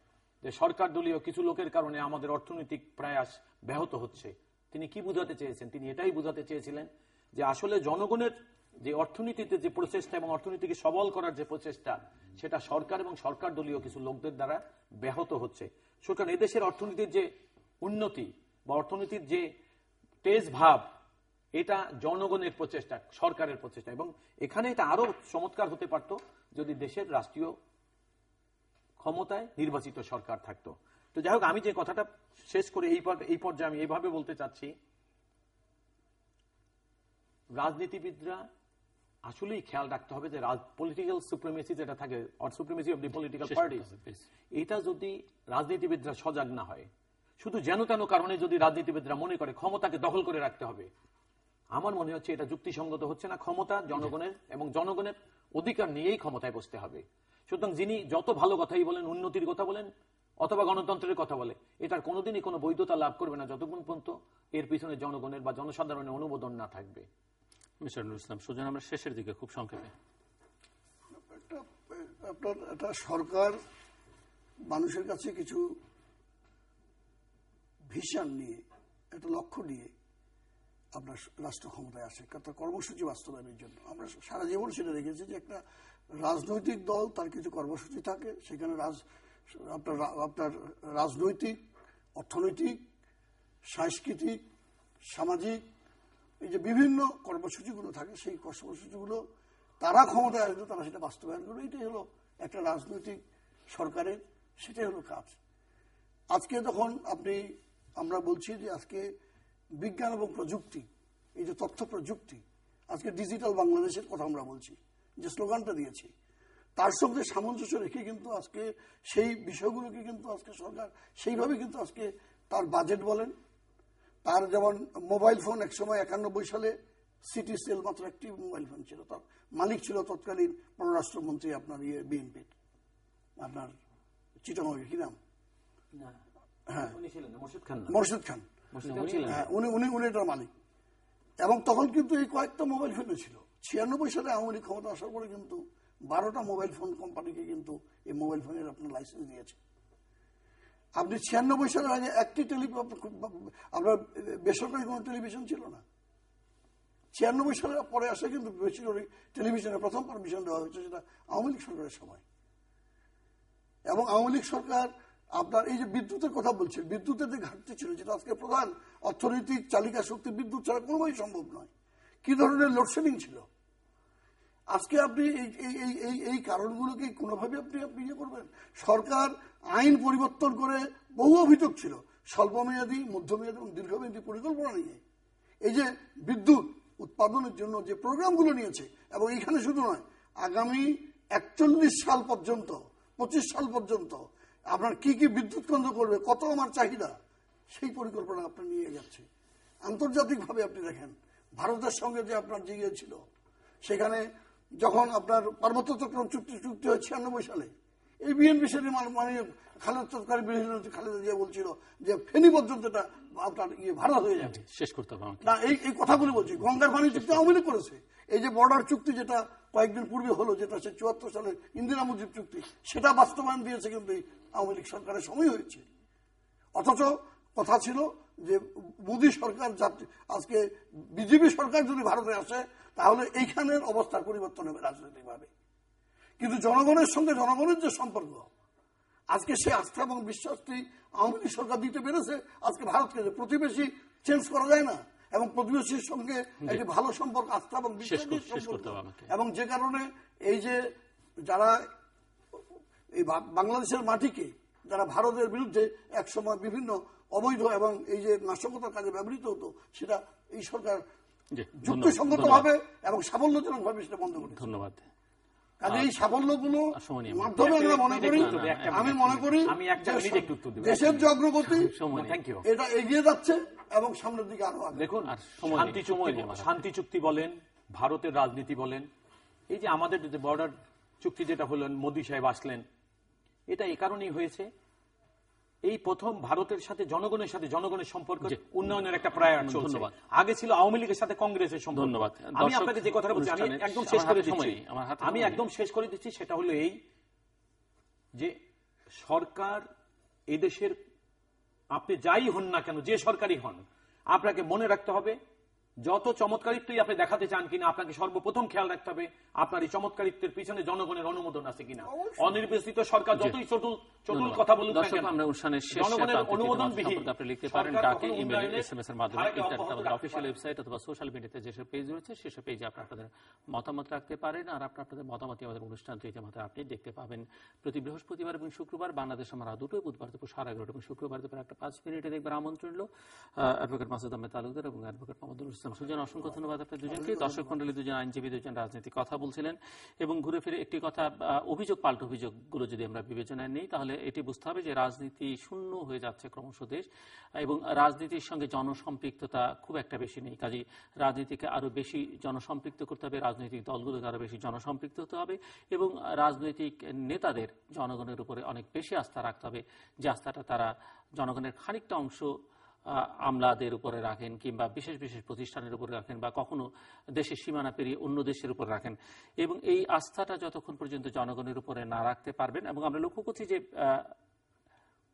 যে সরকার দলীয় কিছু লোকের কারণে আমাদের অর্থনৈতিক প্রয়াস ব্যাহত হচ্ছে। তিনি কি বুঝাতে চেয়েছেন? তিনি এটাই বুঝাতে চেয়েছিলেন যে আসলে জনগণের যে অর্থনীতিতে যে প্রচেষ্টা এবং অর্থনীতিকে সবল করার যে প্রচেষ্টা, সেটা সরকার এবং সরকার দলীয় কিছু লোকদের দ্বারা ব্যাহত হচ্ছে। সুতরাং এদেশের অর্থনীতির যে উন্নতি বা অর্থনীতির যে তেজ ভাব এটা জনগণের প্রচেষ্টা সরকারের প্রচেষ্টা এবং এখানে এটা আরও চমৎকার হতে পারত যদি দেশের রাষ্ট্রীয় ক্ষমতায় নির্বাচিত সরকার থাকতো তো যাই হোক আমি যে কথাটা শেষ করে এই এই পর্যায়ে আমি এইভাবে বলতে চাচ্ছি রাজনীতিবিদরা আসলেই খেয়াল রাখতে হবে যে পলিটিক্যাল সুপ্রিমেসি যেটা থাকে or supremacy of the political party. এটা যদি রাজনীতিবিদরা সজাগ না হয় শুধু যেন তেন কারণে যদি রাজনীতিবিদরা মনে করে ক্ষমতাকে দখল করে রাখতে হবে আমার মনে হচ্ছে এটা যুক্তিসঙ্গত হচ্ছে না। ক্ষমতা জনগণের এবং জনগণের অধিকার নিয়েই ক্ষমতায় বসতে হবে। সুতরাং যিনি যত ভালো কথাই বলেন উন্নতির কথা বলেন অথবা গণতন্ত্রের কথা বলে এটার কোনোদিনই কোনো বৈধতা লাভ করবে না যতক্ষণ পর্যন্ত এর পিছনে জনগণের বা জনসাধারণের অনুমোদন না থাকবে। মিস্টার নুরুল ইসলাম সুজন আমরা শেষের দিকে খুব সংক্ষেপে। আপনার একটা সরকার মানুষের কাছে কিছু ভিশন নিয়ে একটা লক্ষ্য নিয়ে আপনার রাষ্ট্র ক্ষমতায় আসে। তার কর্মসূচি বাস্তবায়নের জন্য। আমরা সারা জীবন সেটা দেখেছি যে একটা রাজনৈতিক দল, তার কিছু কর্মসূচি থাকে। সেখানে রাজ, আপনার আপনার রাজনৈতিক, অর্থনৈতিক, সাংস্কৃতিক, সামাজিক, এই যে বিভিন্ন কর্মসূচিগুলো থাকে, সেই কর্মসূচিগুলো তারা ক্ষমতায় আসবে তারা সেটা বাস্তবায়ন করবে। এটাই হলো একটা রাজনৈতিক সরকারের, সেটাই হলো কাজ। আজকে যখন আপনি, আমরা বলছি যে আজকে বিজ্ঞান এবং প্রযুক্তি এই যে তথ্য প্রযুক্তি আজকে ডিজিটাল বাংলাদেশের কথা আমরা বলছি যে স্লোগানটা দিয়েছি তার সঙ্গে সামঞ্জস্য রেখে কিন্তু আজকে সেই বিষয়গুলোকে কিন্তু আজকে সরকার সেইভাবে কিন্তু আজকে তার বাজেট বলেন তার যেমন মোবাইল ফোন একসময় একানব্বই সালে সিটি সেল মাত্র একটি মোবাইল ফোন ছিল তার মালিক ছিল তৎকালীন পররাষ্ট্রমন্ত্রী আপনার ইয়ে বিএনপির আপনার চিটামগের কি নাম? হ্যাঁ। মোর্শেদ খান। খান। হ্যাঁ উনি উনি উনি এটার মালিক। এবং তখন কিন্তু এই কয়েকটা মোবাইল ফোনে ছিল। ছিয়ানব্বই সালে আওয়ামী লীগ ক্ষমতা আসার পরে কিন্তু বারোটা মোবাইল ফোন কোম্পানিকে কিন্তু এই মোবাইল ফোনের আপনার লাইসেন্স দিয়েছে। আপনি ছিয়ানব্বই সালের আগে একটি টেলি আপনার বেসরকারি কোনো টেলিভিশন ছিল না। ছিয়ানব্বই সালের পরে আসে কিন্তু বেসরকারি টেলিভিশনে প্রথম পারমিশন দেওয়া হয়েছে সেটা আওয়ামী লীগ সরকারের সময়। এবং আওয়ামী লীগ সরকার আপনার এই যে বিদ্যুতের কথা বলছে, বিদ্যুতের যে ঘাটতি ছিল, যেটা আজকে প্রধান অর্থনৈতিক চালিকা শক্তি বিদ্যুৎ ছাড়া কোনোভাবেই সম্ভব নয়। কি ধরনের লোডশেডিং ছিল? আজকে আপনি এই এই এই এই এই কারণগুলোকে কোনোভাবে আপনি আপনি ইয়ে করবেন? সরকার আইন পরিবর্তন করে বহু অভিযোগ ছিল, স্বল্পমেয়াদী, মধ্যমেয়াদী এবং দীর্ঘমেয়াদী পরিকল্পনা নিয়ে। এই যে বিদ্যুৎ উৎপাদনের জন্য যে প্রোগ্রামগুলো নিয়েছে, এবং এখানে শুধু নয়, আগামী একচল্লিশ সাল পর্যন্ত, পঁচিশ সাল পর্যন্ত আপনার কি কি বিদ্যুৎ কেন্দ্র করবে কত আমার চাহিদা সেই পরিকল্পনা আপনার নিয়ে যাচ্ছে। আন্তর্জাতিকভাবে আপনি দেখেন ভারতের সঙ্গে যে আপনার যে ইয়ে ছিল সেখানে যখন আপনার পার্বত্য চক্রম চুক্তি চুক্তি হয় ছিয়ানব্বই সালে এই বিএনপি সেটি মানে খালেদ বিরোধী খালেদা জিয়া বলছিল যে ফেনী পর্যন্ত এটা আপনার ইয়ে ভাড়া হয়ে যাবে। শেষ করতে হবে না এই এই কথাগুলো বলছি গঙ্গার পানি চুক্তি আওয়ামী লীগ করেছে। এই যে বর্ডার চুক্তি যেটা কয়েকদিন পূর্বে হলো যেটা সে চুয়াত্তর সালের ইন্দিরা মুজিব চুক্তি সেটা বাস্তবায়ন দিয়েছে কিন্তু আওয়ামী লীগ সরকারের সময় হয়েছে। অথচ কথা ছিল যে মোদী সরকার আজকে বিজেপি সরকার যদি ভারতে আসে তাহলে এইখানের অবস্থার পরিবর্তন হবে রাজনৈতিকভাবে। কিন্তু জনগণের সঙ্গে জনগণের যে সম্পর্ক আজকে সে আস্থা এবং বিশ্বাসটি আওয়ামী লীগ সরকার দিতে পেরেছে আজকে ভারতকে যে প্রতিবেশী চেঞ্জ করা যায় না এবং প্রতিবেশীর সঙ্গে একটি ভালো সম্পর্ক আস্থা এবং বিশ্বাস এবং যে কারণে এই যে যারা এই বাংলাদেশের মাটিকে যারা ভারতের বিরুদ্ধে একসময় বিভিন্ন অবৈধ এবং এই যে নাশকতার কাজে ব্যবহৃত হতো সেটা এই সরকার যুক্তিসঙ্গত ভাবে এবং সাফল্যজনক ভাবে সেটা বন্ধ করেছে। ধন্যবাদ। কাজে এই সাফল্যগুলো। মাধ্যমে আমরা মনে করি আমি মনে করি আমি একটা যে মিনিট একটু উত্তর দেব। দেশের যে অগ্রগতি এটা এগিয়ে যাচ্ছে এবং সামনের দিকে আরও দেখুন শান্তি সময় চুক্তি নেই শান্তি চুক্তি বলেন ভারতের রাজনীতি বলেন এই যে আমাদের যে বর্ডার চুক্তি যেটা হলেন মোদী সাহেব আসলেন এটা এই কারণেই হয়েছে। এই প্রথম ভারতের সাথে জনগণের সাথে জনগণের সম্পর্ক উন্নয়নের একটা প্রয়াস চলছে। আগে ছিল আওয়ামী লীগের সাথে কংগ্রেসের সম্পর্ক। ধন্যবাদ। আমি আপনাকে যে কথাটা বলছি আমি একদম শেষ করে দিচ্ছি। নেই, আমার হাতে আমি একদম শেষ করে দিচ্ছি সেটা হলো এই যে সরকার এদেশের আপনি যাই হন না কেন যে সরকারি হন আপনাকে মনে রাখতে হবে যত চমৎকারিত্বই আপনি দেখাতে চান কিনা আপনাকে সর্বপ্রথম খেয়াল রাখতে হবে আপনার এই চমৎকারিত্বের পিছনে জনগণের অনুমোদন আছে কিনা। অনির্বাচিত সরকার যতই চটুল চটুল কথা বলুক না দর্শক, আমরা অনুষ্ঠানের শেষে জনগণের অনুমোদন আপনি লিখতে পারেন ডাকে ইমেলে এসএমএস এর মাধ্যমে ইন্টারনেট আমাদের না। ওয়েবসাইট অথবা সোশ্যাল মিডিয়াতে যেসব পেজ রয়েছে সেসব পেজে আপনারা আপনাদের মতামত রাখতে পারেন আর আপনারা আপনাদের মতামত আমাদের অনুষ্ঠান আপনি দেখতে পাবেন। প্রতি বৃহস্পতিবার এবং শুক্রবার বাংলাদেশ আমার দুটোই বুধবার দুপুর সাড়ে এগারোটা এবং শুক্রবার দুপুর একটা পাঁচ মিনিটে দেখবার আমন্ত্রণ রইল। অ্যাডভোকেট মাসুদ আহমেদ তালুকদার এবং অ্যাডভোকেট ইসলাম সুজন, অসংখ্য ধন্যবাদ আপনার দুজনকে। দর্শক মন্ডলী দুজন আইনজীবী, দুজন রাজনীতি কথা বলছিলেন এবং ঘুরে ফিরে একটি কথা অভিযোগ, পাল্টা অভিযোগগুলো যদি আমরা বিবেচনায় নিই, তাহলে এটি বুঝতে হবে যে রাজনীতি শূন্য হয়ে যাচ্ছে ক্রমশ দেশ, এবং রাজনীতির সঙ্গে জনসম্পৃক্ততা খুব একটা বেশি নেই। কাজে রাজনীতিকে আরও বেশি জনসম্পৃক্ত করতে হবে, রাজনৈতিক দলগুলোকে আরও বেশি জনসম্পৃক্ত হতে হবে, এবং রাজনৈতিক নেতাদের জনগণের উপরে অনেক বেশি আস্থা রাখতে হবে, যে আস্থাটা তারা জনগণের খানিকটা অংশ আমলাদের উপরে রাখেন কিংবা বিশেষ বিশেষ প্রতিষ্ঠানের উপরে রাখেন বা কখনো দেশের সীমানা পেরিয়ে অন্য দেশের উপর রাখেন। এবং এই আস্থাটা যতক্ষণ পর্যন্ত জনগণের উপরে না রাখতে পারবেন এবং আমরা লক্ষ্য করছি যে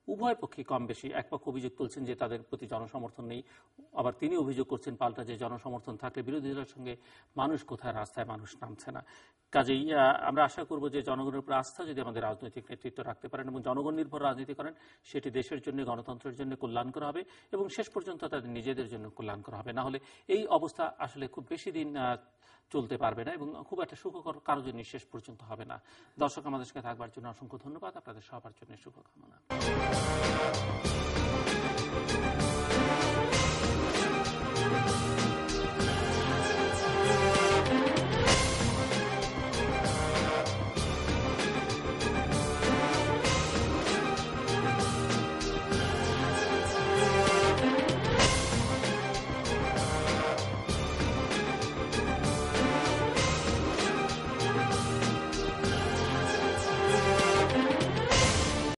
উভয় পক্ষে কম বেশি এক পক্ষ অভিযোগ তুলছেন যে তাদের প্রতি জনসমর্থন নেই। আবার তিনি অভিযোগ করছেন, পাল্টা যে জনসমর্থন থাকলে বিরোধী দলের সঙ্গে মানুষ কোথায়, রাস্তায় মানুষ নামছে না। কাজেই আমরা আশা করব যে জনগণের উপর আস্থা যদি আমাদের রাজনৈতিক নেতৃত্ব রাখতে পারেন এবং জনগণ নির্ভর রাজনীতি করেন, সেটি দেশের জন্য, গণতন্ত্রের জন্য কল্যাণকর হবে এবং শেষ পর্যন্ত তাদের নিজেদের জন্য কল্যাণকর হবে। না হলে এই অবস্থা আসলে খুব বেশি দিন চলতে পারবে না এবং খুব একটা সুখকর কারোর জন্য শেষ পর্যন্ত হবে না। দর্শক, আমাদের সঙ্গে থাকবার জন্য অসংখ্য ধন্যবাদ। আপনাদের সবার জন্য শুভকামনা।